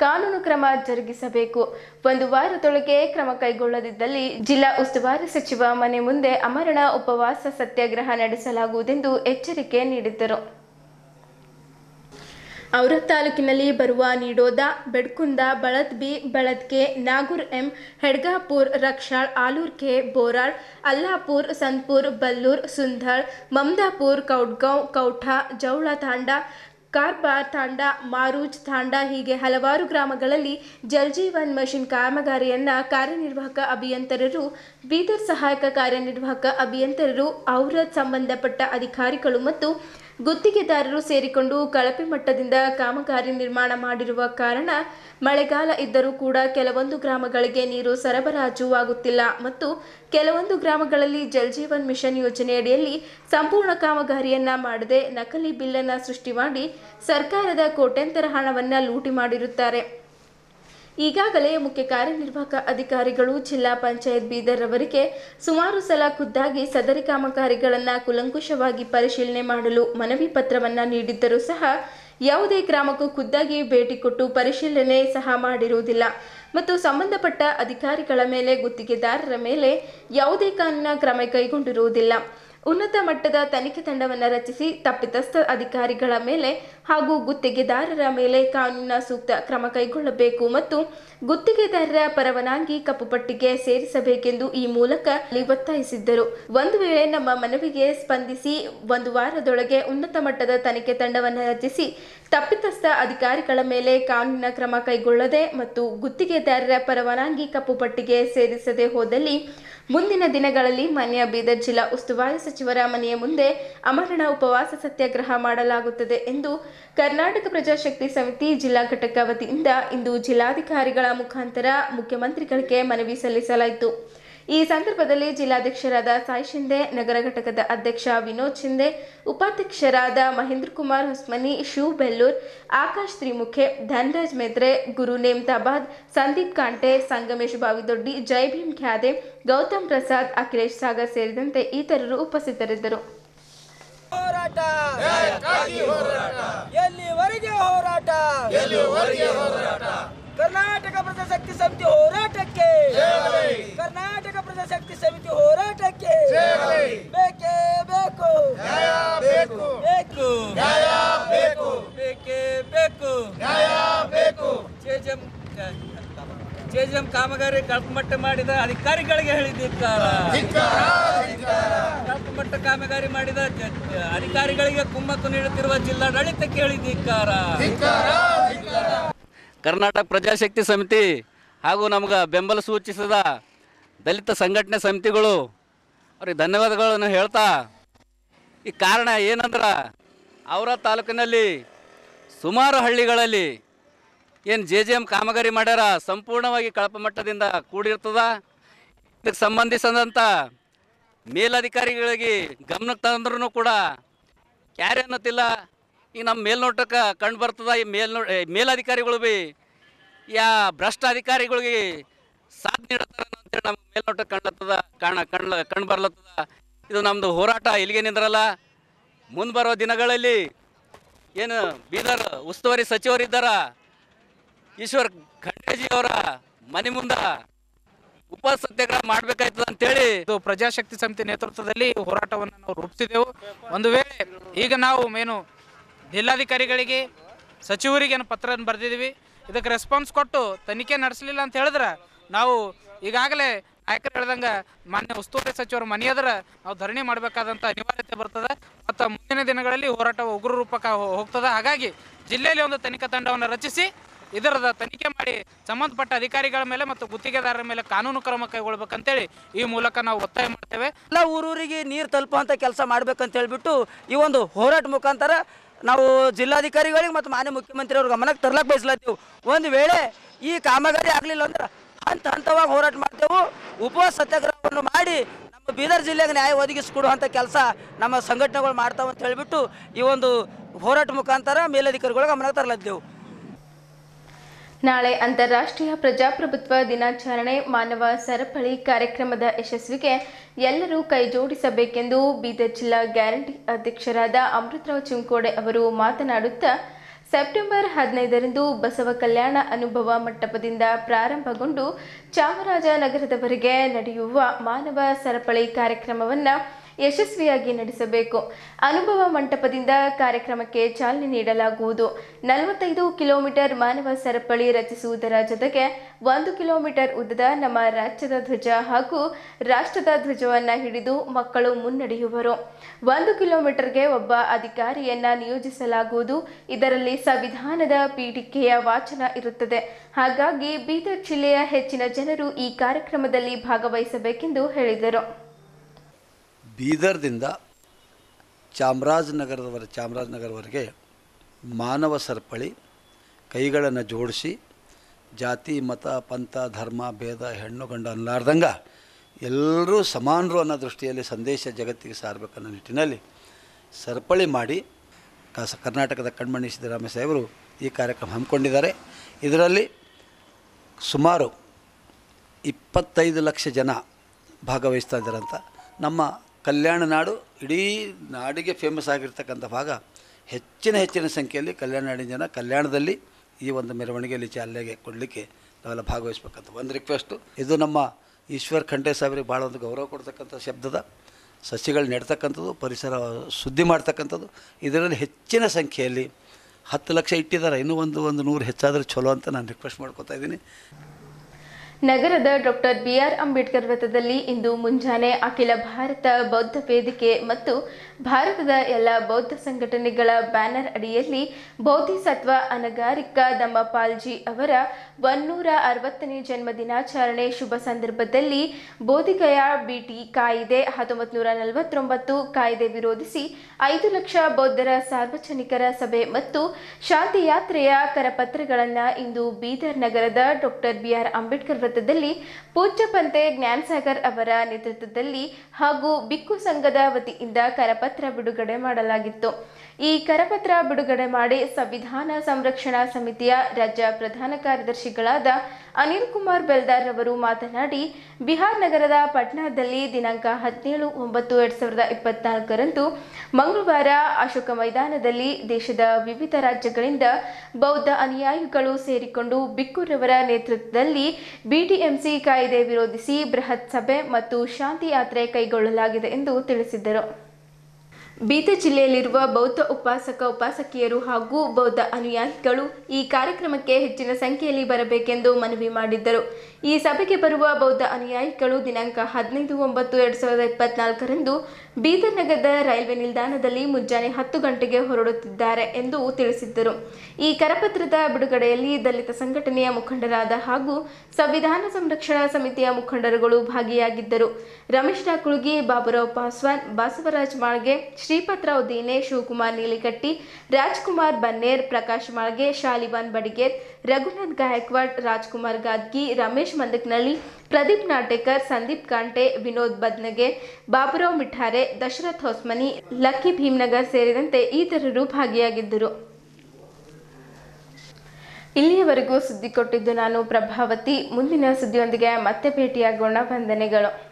ಕಾನೂನು ಕ್ರಮ ಜರುಗಿಸಬೇಕು. ಒಂದು ವಾರದೊಳಗೆ ಕ್ರಮ ಕೈಗೊಳ್ಳದಿದ್ದಲ್ಲಿ ಜಿಲ್ಲಾ ಉಸ್ತುವಾರಿ ಸಚಿವ ಮನೆ ಮುಂದೆ ಅಮರಣ ಉಪವಾಸ ಸತ್ಯಾಗ್ರಹ ನಡೆಸಲಾಗುವುದೆಂದು ಎಚ್ಚರಿಕೆ ನೀಡಿದ್ದರು. ಔರತ್ ತಾಲೂಕಿನಲ್ಲಿ ಬರುವ ನೀಡೋದ, ಬೆಡ್ಕುಂದ ಬಳದ್ಬಿ ಬಳದ್ಕೆ ನಾಗೂರ್ ಎಂ, ಹೆಡ್ಗಾಪುರ್, ರಕ್ಷಾಳ್ ಆಲೂರ್ಕೆ ಬೋರಾಳ್, ಅಲ್ಲಾಪುರ್ ಸಂತ್ಪುರ್ ಬಲ್ಲೂರ್ ಸುಂದಳ್ ಮಮದಾಪುರ್, ಕೌಡ್ಗಾಂವ್, ಕೌಠಾ, ಜೌಳ ತಾಂಡ ಕಾರ್ಬಾರ್ ತಾಂಡ, ಮಾರೂಜ್ ತಾಂಡ ಹೀಗೆ ಹಲವಾರು ಗ್ರಾಮಗಳಲ್ಲಿ ಜಲ್ ಮಷಿನ್ ಕಾಮಗಾರಿಯನ್ನು ಕಾರ್ಯನಿರ್ವಾಹಕ ಅಭಿಯಂತರರು, ಬೀದರ್ ಸಹಾಯಕ ಕಾರ್ಯನಿರ್ವಾಹಕ ಅಭಿಯಂತರರು ಔರತ್ ಸಂಬಂಧಪಟ್ಟ ಅಧಿಕಾರಿಗಳು ಮತ್ತು ಗುತ್ತಿಗೆದಾರರು ಸೇರಿಕೊಂಡು ಕಳಪೆ ಮಟ್ಟದಿಂದ ಕಾಮಗಾರಿ ನಿರ್ಮಾಣ ಮಾಡಿರುವ ಕಾರಣ ಮಳೆಗಾಲ ಇದ್ದರೂ ಕೂಡ ಕೆಲವೊಂದು ಗ್ರಾಮಗಳಿಗೆ ನೀರು ಸರಬರಾಜು ಆಗುತ್ತಿಲ್ಲ ಮತ್ತು ಕೆಲವೊಂದು ಗ್ರಾಮಗಳಲ್ಲಿ ಜಲ್ ಜೀವನ್ ಮಿಷನ್ ಯೋಜನೆಯಡಿಯಲ್ಲಿ ಸಂಪೂರ್ಣ ಕಾಮಗಾರಿಯನ್ನ ಮಾಡದೆ ನಕಲಿ ಬಿಲ್ಲನ್ನು ಸೃಷ್ಟಿ ಮಾಡಿ ಸರ್ಕಾರದ ಕೋಟ್ಯಂತರ ಹಣವನ್ನ ಲೂಟಿ ಮಾಡಿರುತ್ತಾರೆ. ಈಗಾಗಲೇ ಮುಖ್ಯ ಕಾರ್ಯನಿರ್ವಾಹಕ ಅಧಿಕಾರಿಗಳು ಜಿಲ್ಲಾ ಪಂಚಾಯತ್ ಬೀದರ್ ಅವರಿಗೆ ಸುಮಾರು ಸಲ ಖುದ್ದಾಗಿ ಸದರಿ ಕಾಮಗಾರಿಗಳನ್ನು ಕುಲಂಕುಷವಾಗಿ ಪರಿಶೀಲನೆ ಮಾಡಲು ಮನವಿ ಪತ್ರವನ್ನು ನೀಡಿದ್ದರೂ ಸಹ ಯಾವುದೇ ಗ್ರಾಮಕ್ಕೂ ಖುದ್ದಾಗಿ ಭೇಟಿ ಕೊಟ್ಟು ಪರಿಶೀಲನೆ ಸಹ ಮಾಡಿರುವುದಿಲ್ಲ. ಮತ್ತು ಸಂಬಂಧಪಟ್ಟ ಅಧಿಕಾರಿಗಳ ಮೇಲೆ ಗುತ್ತಿಗೆದಾರರ ಮೇಲೆ ಯಾವುದೇ ಕಾನೂನು ಕ್ರಮ ಕೈಗೊಂಡಿರುವುದಿಲ್ಲ. ಉನ್ನತ ಮಟ್ಟದ ತನಿಖೆ ತಂಡವನ್ನು ರಚಿಸಿ ತಪ್ಪಿತಸ್ಥ ಅಧಿಕಾರಿಗಳ ಮೇಲೆ ಹಾಗೂ ಗುತ್ತಿಗೆದಾರರ ಮೇಲೆ ಕಾನೂನಿನ ಸೂಕ್ತ ಕ್ರಮ ಕೈಗೊಳ್ಳಬೇಕು ಮತ್ತು ಗುತ್ತಿಗೆದಾರರ ಪರವಾನಗಿ ಕಪ್ಪುಪಟ್ಟಿಗೆ ಸೇರಿಸಬೇಕೆಂದು ಈ ಮೂಲಕ ಒತ್ತಾಯಿಸಿದ್ದರು. ಒಂದು ವೇಳೆ ನಮ್ಮ ಮನವಿಗೆ ಸ್ಪಂದಿಸಿ ಒಂದು ವಾರದೊಳಗೆ ಉನ್ನತ ಮಟ್ಟದ ತನಿಖೆ ತಂಡವನ್ನು ರಚಿಸಿ ತಪ್ಪಿತಸ್ಥ ಅಧಿಕಾರಿಗಳ ಮೇಲೆ ಕಾನೂನಿನ ಕ್ರಮ ಕೈಗೊಳ್ಳದೆ ಮತ್ತು ಗುತ್ತಿಗೆದಾರರ ಪರವಾನಗಿ ಕಪ್ಪುಪಟ್ಟಿಗೆ ಸೇರಿಸದೆ ಹೋದಲ್ಲಿ ಮುಂದಿನ ದಿನಗಳಲ್ಲಿ ಮಾನ್ಯ ಬೀದರ್ ಜಿಲ್ಲಾ ಉಸ್ತುವಾರಿ ಸಚಿವರ ಮನೆಯ ಮುಂದೆ ಅಮರಣ ಉಪವಾಸ ಸತ್ಯಾಗ್ರಹ ಮಾಡಲಾಗುತ್ತದೆ ಎಂದು ಕರ್ನಾಟಕ ಪ್ರಜಾಶಕ್ತಿ ಸಮಿತಿ ಜಿಲ್ಲಾ ಘಟಕ ವತಿಯಿಂದ ಇಂದು ಜಿಲ್ಲಾಧಿಕಾರಿಗಳ ಮುಖಾಂತರ ಮುಖ್ಯಮಂತ್ರಿಗಳಿಗೆ ಮನವಿ ಸಲ್ಲಿಸಲಾಯಿತು. ಈ ಸಂದರ್ಭದಲ್ಲಿ ಜಿಲ್ಲಾಧ್ಯಕ್ಷರಾದ ಸಾಯಿ ಶಿಂದೆ, ನಗರ ಘಟಕದ ಅಧ್ಯಕ್ಷ ವಿನೋದ್ ಶಿಂದೆ, ಉಪಾಧ್ಯಕ್ಷರಾದ ಮಹೇಂದ್ರ ಕುಮಾರ್ ಹೊಸ್ಮನಿ ಶಿವ್ ಬೆಲ್ಲೂರ್, ಆಕಾಶ್ ತ್ರಿಮುಖೆ, ಧನ್ರಾಜ್ ಮೆದ್ರೆ, ಗುರು ನೇಮ್ತಾಬಾದ್ ಸಂದೀಪ್ ಕಾಂಟೆ, ಸಂಗಮೇಶ್ ಬಾವಿದೊಡ್ಡಿ ಜೈ ಭೀಮ್ ಖ್ಯಾದೆ, ಗೌತಮ್ ಪ್ರಸಾದ್, ಅಖಿಲೇಶ್ ಸಾಗರ್ ಸೇರಿದಂತೆ ಇತರರು ಉಪಸ್ಥಿತರಿದ್ದರು. ಹೋರಾಟ! ಎಲ್ಲಿವರೆಗೆ ಹೋರಾಟ? ಎಲ್ಲಿವರೆಗೆ ಹೋರಾಟ? ಕರ್ನಾಟಕ ಪ್ರಜಾಶಕ್ತಿ ಸಮಿತಿ ಹೋರಾಟಕ್ಕೆ ಕರ್ನಾಟಕ ಪ್ರಜಾಶಕ್ತಿ ಸಮಿತಿ ಹೋರಾಟಕ್ಕೆ ಬೇಕೇ ಬೇಕು. ಬೇಕು. ಬೇಕು ಬೇಕು. ಬೇಕೇ. ಬೇಕು ಬೇಕು. ಜೆಜೆಂ ಜೆಜೆಂ ಕಾಮಗಾರಿ ಕಳಪಮಟ್ಟ ಮಾಡಿದ ಅಧಿಕಾರಿಗಳಿಗೆ ಹೇಳಿದ್ದಿಕ್ಕಾರ ಕಳಪಮಟ್ಟ ಕಾಮಗಾರಿ ಮಾಡಿದ ಅಧಿಕಾರಿಗಳಿಗೆ ಕುಮ್ಮತ್ತು ನೀಡುತ್ತಿರುವ ಜಿಲ್ಲಾಡಳಿತಕ್ಕೆ ಹೇಳಿದ್ದಿಕ್ಕಾರ ಕರ್ನಾಟಕ ಪ್ರಜಾಶಕ್ತಿ ಸಮಿತಿ ಹಾಗೂ ನಮ್ಗೆ ಬೆಂಬಲ ಸೂಚಿಸಿದ ದಲಿತ ಸಂಘಟನೆ ಸಮಿತಿಗಳು, ಅವ್ರಿಗೆ ಧನ್ಯವಾದಗಳನ್ನು ಹೇಳ್ತಾ, ಈ ಕಾರಣ ಏನಂದ್ರೆ ಅವರ ತಾಲೂಕಿನಲ್ಲಿ ಸುಮಾರು ಹಳ್ಳಿಗಳಲ್ಲಿ ಏನು ಜೆ ಜೆ ಎಂ ಕಾಮಗಾರಿ ಮಾಡ್ಯಾರ ಸಂಪೂರ್ಣವಾಗಿ ಕಳಪ ಮಟ್ಟದಿಂದ ಕೂಡಿರ್ತದ. ಇದಕ್ಕೆ ಸಂಬಂಧಿಸಿದಂಥ ಮೇಲಧಿಕಾರಿಗಳಿಗೆ ಗಮನಕ್ಕೆ ತಂದ್ರೂ ಕೂಡ ಯಾರೇ ಅನ್ನತ್ತಿಲ್ಲ. ಈಗ ನಮ್ಮ ಮೇಲ್ನೋಟಕ್ಕೆ ಕಂಡು ಬರ್ತದ, ಈ ಮೇಲ್ನೋ ಮೇಲಧಿಕಾರಿಗಳು ಬಿ, ಯಾ ಭ್ರಷ್ಟ ಅಧಿಕಾರಿಗಳಿಗೆ ಸಾಥ್ ನೀಡತ್ತಾರ ಅಂತೇಳಿ ನಮ್ಮ ಮೇಲ್ನೋಟಕ್ಕೆ ಕಂಡ್ಲತ್ತದ ಕಾಣ ಕಂಡ ಕಂಡು ಬರ್ಲತ್ತದ. ಇದು ನಮ್ಮದು ಹೋರಾಟ, ಇಲ್ಲಿಗೆ ನಿಂದ್ರಲ್ಲ. ಮುಂದೆ ಬರೋ ದಿನಗಳಲ್ಲಿ ಏನು ಬೀದರ್ ಉಸ್ತುವಾರಿ ಸಚಿವರಿದ್ದಾರ ಈಶ್ವರ್ ಖಂಡೇಜಿ ಅವರ ಮನೆ ಮುಂದೆ ಉಪ ಸತ್ಯಾಗ್ರಹ ಮಾಡ್ಬೇಕಾಯ್ತದ ಅಂತೇಳಿ ಇದು ಪ್ರಜಾಶಕ್ತಿ ಸಮಿತಿ ನೇತೃತ್ವದಲ್ಲಿ ಹೋರಾಟವನ್ನು ನಾವು ರೂಪಿಸಿದೆವು. ಒಂದು ವೇಳೆ ಈಗ ನಾವು ಮೇನು ಜಿಲ್ಲಾಧಿಕಾರಿಗಳಿಗೆ ಸಚಿವರಿಗೆ ಏನು ಪತ್ರ ಬರೆದಿದ್ದೀವಿ. ಇದಕ್ಕೆ ರೆಸ್ಪಾನ್ಸ್ ಕೊಟ್ಟು ತನಿಖೆ ನಡೆಸಲಿಲ್ಲ ಅಂತ ಹೇಳಿದ್ರೆ ನಾವು ಈಗಾಗಲೇ ನಾಯಕರು ಹೇಳ್ದಂಗೆ ಮಾನ್ಯ ಉಸ್ತುವಾರಿ ಸಚಿವರು ಮನೆಯಾದ್ರೆ ನಾವು ಧರಣಿ ಮಾಡಬೇಕಾದಂಥ ಅನಿವಾರ್ಯತೆ ಬರ್ತದೆ. ಮತ್ತು ಮುಂದಿನ ದಿನಗಳಲ್ಲಿ ಹೋರಾಟ ಉಗ್ರ ರೂಪಕ್ಕೆ ಹೋಗ್ತದೆ. ಹಾಗಾಗಿ ಜಿಲ್ಲೆಯಲ್ಲಿ ಒಂದು ತನಿಖಾ ತಂಡವನ್ನು ರಚಿಸಿ, ಇದರದ ತನಿಖೆ ಮಾಡಿ ಸಂಬಂಧಪಟ್ಟ ಅಧಿಕಾರಿಗಳ ಮೇಲೆ ಮತ್ತು ಗುತ್ತಿಗೆದಾರರ ಮೇಲೆ ಕಾನೂನು ಕ್ರಮ ಕೈಗೊಳ್ಬೇಕಂತೇಳಿ ಈ ಮೂಲಕ ನಾವು ಒತ್ತಾಯ ಮಾಡ್ತೇವೆ. ಎಲ್ಲ ಊರೂರಿಗೆ ನೀರು ತಲುಪುವಂಥ ಕೆಲಸ ಮಾಡ್ಬೇಕಂತ ಹೇಳಿಬಿಟ್ಟು ಈ ಒಂದು ಹೋರಾಟ ಮುಖಾಂತರ ನಾವು ಜಿಲ್ಲಾಧಿಕಾರಿಗಳಿಗೆ ಮತ್ತು ಮಾನ್ಯ ಮುಖ್ಯಮಂತ್ರಿ ಗಮನಕ್ಕೆ ತರ್ಲಕ್ಕೆ ಬಯಸ್ಲತ್ತೇವೆ. ಒಂದು ವೇಳೆ ಈ ಕಾಮಗಾರಿ ಆಗಲಿಲ್ಲ ಅಂದ್ರೆ ಹಂತ ಹಂತವಾಗಿ ಹೋರಾಟ ಮಾಡ್ತೇವೆ. ಉಪವಾಸ ಸತ್ಯಾಗ್ರಹವನ್ನು ಮಾಡಿ ನಮ್ಮ ಬೀದರ್ ಜಿಲ್ಲೆಗೆ ನ್ಯಾಯ ಒದಗಿಸಿಕೊಡುವಂಥ ಕೆಲಸ ನಮ್ಮ ಸಂಘಟನೆಗಳು ಮಾಡ್ತಾವಂತ ಹೇಳಿಬಿಟ್ಟು ಈ ಒಂದು ಹೋರಾಟ ಮುಖಾಂತರ ಮೇಲಧಿಕಾರಿಗಳಿಗೆ ಗಮನಕ್ಕೆ ತರಲತ್ತೇವೆ. ನಾಳೆ ಅಂತಾರಾಷ್ಟ್ರೀಯ ಪ್ರಜಾಪ್ರಭುತ್ವ ದಿನಾಚರಣೆ ಮಾನವ ಸರಪಳಿ ಕಾರ್ಯಕ್ರಮದ ಯಶಸ್ವಿಗೆ ಎಲ್ಲರೂ ಕೈಜೋಡಿಸಬೇಕೆಂದು ಬೀದರ್ ಜಿಲ್ಲಾ ಗ್ಯಾರಂಟಿ ಅಧ್ಯಕ್ಷರಾದ ಅಮೃತರಾವ್ ಚಿಂಕೋಡೆ ಅವರು ಮಾತನಾಡುತ್ತಾ, ಸೆಪ್ಟೆಂಬರ್ ಹದಿನೈದರಂದು ಬಸವ ಕಲ್ಯಾಣ ಅನುಭವ ಮಂಟಪದಿಂದ ಪ್ರಾರಂಭಗೊಂಡು ಚಾಮರಾಜನಗರದವರೆಗೆ ನಡೆಯುವ ಮಾನವ ಸರಪಳಿ ಕಾರ್ಯಕ್ರಮವನ್ನು ಯಶಸ್ವಿಯಾಗಿ ನಡೆಸಬೇಕು. ಅನುಭವ ಮಂಟಪದಿಂದ ಕಾರ್ಯಕ್ರಮಕ್ಕೆ ಚಾಲನೆ ನೀಡಲಾಗುವುದು. ನಲವತ್ತೈದು ಕಿಲೋಮೀಟರ್ ಮಾನವ ಸರಪಳಿ ರಚಿಸುವುದರ ಜೊತೆಗೆ ಒಂದು ಕಿಲೋಮೀಟರ್ ಉದ್ದದ ನಮ್ಮ ರಾಜ್ಯದ ಧ್ವಜ ಹಾಗೂ ರಾಷ್ಟ್ರದ ಧ್ವಜವನ್ನು ಹಿಡಿದು ಮಕ್ಕಳು ಮುನ್ನಡೆಯುವರು. ಒಂದು ಕಿಲೋಮೀಟರ್ಗೆ ಒಬ್ಬ ಅಧಿಕಾರಿಯನ್ನ ನಿಯೋಜಿಸಲಾಗುವುದು. ಇದರಲ್ಲಿ ಸಂವಿಧಾನದ ಪೀಠಿಕೆಯ ವಾಚನ ಇರುತ್ತದೆ. ಹಾಗಾಗಿ ಬೀದರ್ ಜಿಲ್ಲೆಯ ಹೆಚ್ಚಿನ ಜನರು ಈ ಕಾರ್ಯಕ್ರಮದಲ್ಲಿ ಭಾಗವಹಿಸಬೇಕೆಂದು ಹೇಳಿದರು. ಬೀದರ್ದಿಂದ ಚಾಮರಾಜನಗರದವರೆ, ಚಾಮರಾಜನಗರವರೆಗೆ ಮಾನವ ಸರಪಳಿ ಕೈಗಳನ್ನು ಜೋಡಿಸಿ ಜಾತಿ, ಮತ, ಪಂಥ, ಧರ್ಮ, ಭೇದ, ಹೆಣ್ಣು, ಗಂಡ ಅನ್ನಲಾರ್ದಂಗೆ ಎಲ್ಲರೂ ಸಮಾನರು ಅನ್ನೋ ದೃಷ್ಟಿಯಲ್ಲಿ ಸಂದೇಶ ಜಗತ್ತಿಗೆ ಸಾರಬೇಕನ್ನೋ ನಿಟ್ಟಿನಲ್ಲಿ ಸರಪಳಿ ಮಾಡಿ ಕಸ, ಕರ್ನಾಟಕದ ಕಣ್ಮಣಿ ಸಿದ್ದರಾಮಯ್ಯ ಸಾಹೇಬರು ಈ ಕಾರ್ಯಕ್ರಮ ಹಮ್ಮಿಕೊಂಡಿದ್ದಾರೆ. ಇದರಲ್ಲಿ ಸುಮಾರು ಇಪ್ಪತ್ತೈದು ಲಕ್ಷ ಜನ ಭಾಗವಹಿಸ್ತಾ ಇದ್ದಾರಂತ ನಮ್ಮ ಕಲ್ಯಾಣ ನಾಡು, ಇಡೀ ನಾಡಿಗೆ ಫೇಮಸ್ ಆಗಿರ್ತಕ್ಕಂಥ ಭಾಗ. ಹೆಚ್ಚಿನ ಹೆಚ್ಚಿನ ಸಂಖ್ಯೆಯಲ್ಲಿ ಕಲ್ಯಾಣ ನಾಡಿನ ಜನ ಕಲ್ಯಾಣದಲ್ಲಿ ಈ ಒಂದು ಮೆರವಣಿಗೆಯಲ್ಲಿ ಚಾಲನೆಗೆ ಕೊಡಲಿಕ್ಕೆ ನಾವೆಲ್ಲ ಭಾಗವಹಿಸ್ಬೇಕಂತ ಒಂದು ರಿಕ್ವೆಸ್ಟು ಇದು ನಮ್ಮ ಈಶ್ವರ್ ಖಂಡೆ ಸಾಹೇಬ್ರಿಗೆ ಭಾಳ ಒಂದು ಗೌರವ ಕೊಡ್ತಕ್ಕಂಥ ಶಬ್ದದ. ಸಸಿಗಳು ನೆಡ್ತಕ್ಕಂಥದ್ದು, ಪರಿಸರ ಶುದ್ಧಿ ಮಾಡ್ತಕ್ಕಂಥದ್ದು. ಇದರಲ್ಲಿ ಹೆಚ್ಚಿನ ಸಂಖ್ಯೆಯಲ್ಲಿ ಹತ್ತು ಲಕ್ಷ ಇಟ್ಟಿದ್ದಾರೆ. ಇನ್ನೂ ಒಂದು ಒಂದು ನೂರು ಹೆಚ್ಚಾದರೂ ಚಲೋ ಅಂತ ನಾನು ರಿಕ್ವೆಸ್ಟ್ ಮಾಡ್ಕೋತಾ ಇದ್ದೀನಿ. ನಗರದ ಡಾಕ್ಟರ್ ಬಿಆರ್ ಅಂಬೇಡ್ಕರ್ ವೃತ್ತದಲ್ಲಿ ಇಂದು ಮುಂಜಾನೆ ಅಖಿಲ ಭಾರತ ಬೌದ್ಧ ವೇದಿಕೆ ಮತ್ತು ಭಾರತದ ಎಲ್ಲ ಬೌದ್ಧ ಸಂಘಟನೆಗಳ ಬ್ಯಾನರ್ ಅಡಿಯಲ್ಲಿ ಬೌದ್ಧಿಸತ್ವ ಅನಗಾರಿಕ ದಮ್ಮಪಾಲ್ಜಿ ಅವರ ಒನ್ನೂರ ಅರವತ್ತನೇ ಜನ್ಮ ದಿನಾಚರಣೆ ಶುಭ ಸಂದರ್ಭದಲ್ಲಿ ಬೋಧಿಗಯ ಬಿಟಿ ಕಾಯಿದೆ ಹತ್ತೊಂಬತ್ತು ನೂರ ನಲವತ್ತೊಂಬತ್ತು ಕಾಯ್ದೆ ವಿರೋಧಿಸಿ ಐದು ಲಕ್ಷ ಬೌದ್ಧರ ಸಾರ್ವಜನಿಕರ ಸಭೆ ಮತ್ತು ಶಾಂತಿಯಾತ್ರೆಯ ಕರಪತ್ರಗಳನ್ನು ಇಂದು ಬೀದರ್ ನಗರದ ಡಾಕ್ಟರ್ ಬಿಆರ್ ಅಂಬೇಡ್ಕರ್ ವೃತ್ತದಲ್ಲಿ ಪೂಜ್ಯಪಂತೆ ಜ್ಞಾನಸಾಗರ್ ಅವರ ನೇತೃತ್ವದಲ್ಲಿ ಹಾಗೂ ಬಿಕ್ಕು ಸಂಘದ ವತಿಯಿಂದ ಕರಪತ್ರ ಬಿಡುಗಡೆ ಮಾಡಲಾಗಿತ್ತು. ಈ ಕರಪತ್ರ ಬಿಡುಗಡೆ ಮಾಡಿ ಸಂವಿಧಾನ ಸಂರಕ್ಷಣಾ ಸಮಿತಿಯ ರಾಜ್ಯ ಪ್ರಧಾನ ಕಾರ್ಯದರ್ಶಿಗಳಾದ ಅನಿಲ್ ಕುಮಾರ್ ಬೆಲ್ದಾರ್ ಅವರು ಮಾತನಾಡಿ, ಬಿಹಾರ್ ನಗರದ ಪಟ್ನಾದಲ್ಲಿ ದಿನಾಂಕ ಹದಿನೇಳು ಒಂಬತ್ತು ಎರಡ್ ಸಾವಿರದ ಇಪ್ಪತ್ನಾಲ್ಕರಂದು ಮಂಗಳವಾರ ಅಶೋಕ ಮೈದಾನದಲ್ಲಿ ದೇಶದ ವಿವಿಧ ರಾಜ್ಯಗಳಿಂದ ಬೌದ್ಧ ಅನುಯಾಯಿಗಳು ಸೇರಿಕೊಂಡು ಬಿಕ್ಕುರವರ ನೇತೃತ್ವದಲ್ಲಿ ಬಿಟಿಎಂಸಿ ಕಾಯ್ದೆ ವಿರೋಧಿಸಿ ಬೃಹತ್ ಸಭೆ ಮತ್ತು ಶಾಂತಿ ಯಾತ್ರೆ ಕೈಗೊಳ್ಳಲಾಗಿದೆ ಎಂದು ತಿಳಿಸಿದರು ಬೀದರ್ ಜಿಲ್ಲೆಯಲ್ಲಿರುವ ಬೌದ್ಧ ಉಪಾಸಕ, ಉಪಾಸಕಿಯರು ಹಾಗೂ ಬೌದ್ಧ ಅನುಯಾಯಿಗಳು ಈ ಕಾರ್ಯಕ್ರಮಕ್ಕೆ ಹೆಚ್ಚಿನ ಸಂಖ್ಯೆಯಲ್ಲಿ ಬರಬೇಕೆಂದು ಮನವಿ ಮಾಡಿದ್ದರು. ಈ ಸಭೆಗೆ ಬರುವ ಬೌದ್ಧ ಅನುಯಾಯಿಗಳು ದಿನಾಂಕ ಹದಿನೈದು ಒಂಬತ್ತು ಎರಡು ಸಾವಿರದ ಇಪ್ಪತ್ನಾಲ್ಕರಂದು ಬೀದರ್ ನಗರದ ರೈಲ್ವೆ ನಿಲ್ದಾಣದಲ್ಲಿ ಮುಂಜಾನೆ ಹತ್ತು ಗಂಟೆಗೆ ಹೊರಡುತ್ತಿದ್ದಾರೆ ಎಂದು ತಿಳಿಸಿದ್ದರು. ಈ ಕರಪತ್ರದ ಬಿಡುಗಡೆಯಲ್ಲಿ ದಲಿತ ಸಂಘಟನೆಯ ಮುಖಂಡರಾದ ಹಾಗೂ ಸಂವಿಧಾನ ಸಂರಕ್ಷಣಾ ಸಮಿತಿಯ ಮುಖಂಡರುಗಳು ಭಾಗಿಯಾಗಿದ್ದರು. ರಮೇಶ್ ಡಾಕುಳ್ಗಿ ಬಾಬುರಾವ್ ಪಾಸ್ವಾನ್, ಬಸವರಾಜ್ ಮಾಳ್ಗೆ ಶ್ರೀಪತ್ರಾವ್ ದಿನೇಶ್ ಶಿವಕುಮಾರ್ ನೀಲಿಕಟ್ಟಿ, ರಾಜ್ಕುಮಾರ್ ಬನ್ನೇರ್, ಪ್ರಕಾಶ್ ಮಾಳ್ಗೆ, ಶಾಲಿವಾನ್ ಬಡಿಗೇರ್ ರಘುನಾಥ್ ಗಾಯಕ್ವಾಡ್, ರಾಜ್ಕುಮಾರ್ ಗಾದ್ಗಿ, ರಮೇಶ್ ಮಂದಕ್ನಳ್ಳಿ, ಪ್ರದೀಪ್ ನಾಟೇಕರ್, ಸಂದೀಪ್ ಕಾಂಟೆ, ವಿನೋದ್ ಬದ್ನಗೆ ಬಾಬುರಾವ್ ಮಿಠಾರೆ, ದಶರಥ್ ಹೊಸ್ಮನಿ, ಲಕ್ಕಿ ಭೀಮ್ನಗರ್ ಸೇರಿದಂತೆ ಇತರರು ಭಾಗಿಯಾಗಿದ್ದರು. ಇಲ್ಲಿಯವರೆಗೂ ಸುದ್ದಿ ಕೊಟ್ಟಿದ್ದು ನಾನು ಪ್ರಭಾವತಿ. ಮುಂದಿನ ಸುದ್ದಿಯೊಂದಿಗೆ ಮತ್ತೆ ಭೇಟಿಯಾಗೋಣ. ವಂದನೆಗಳು.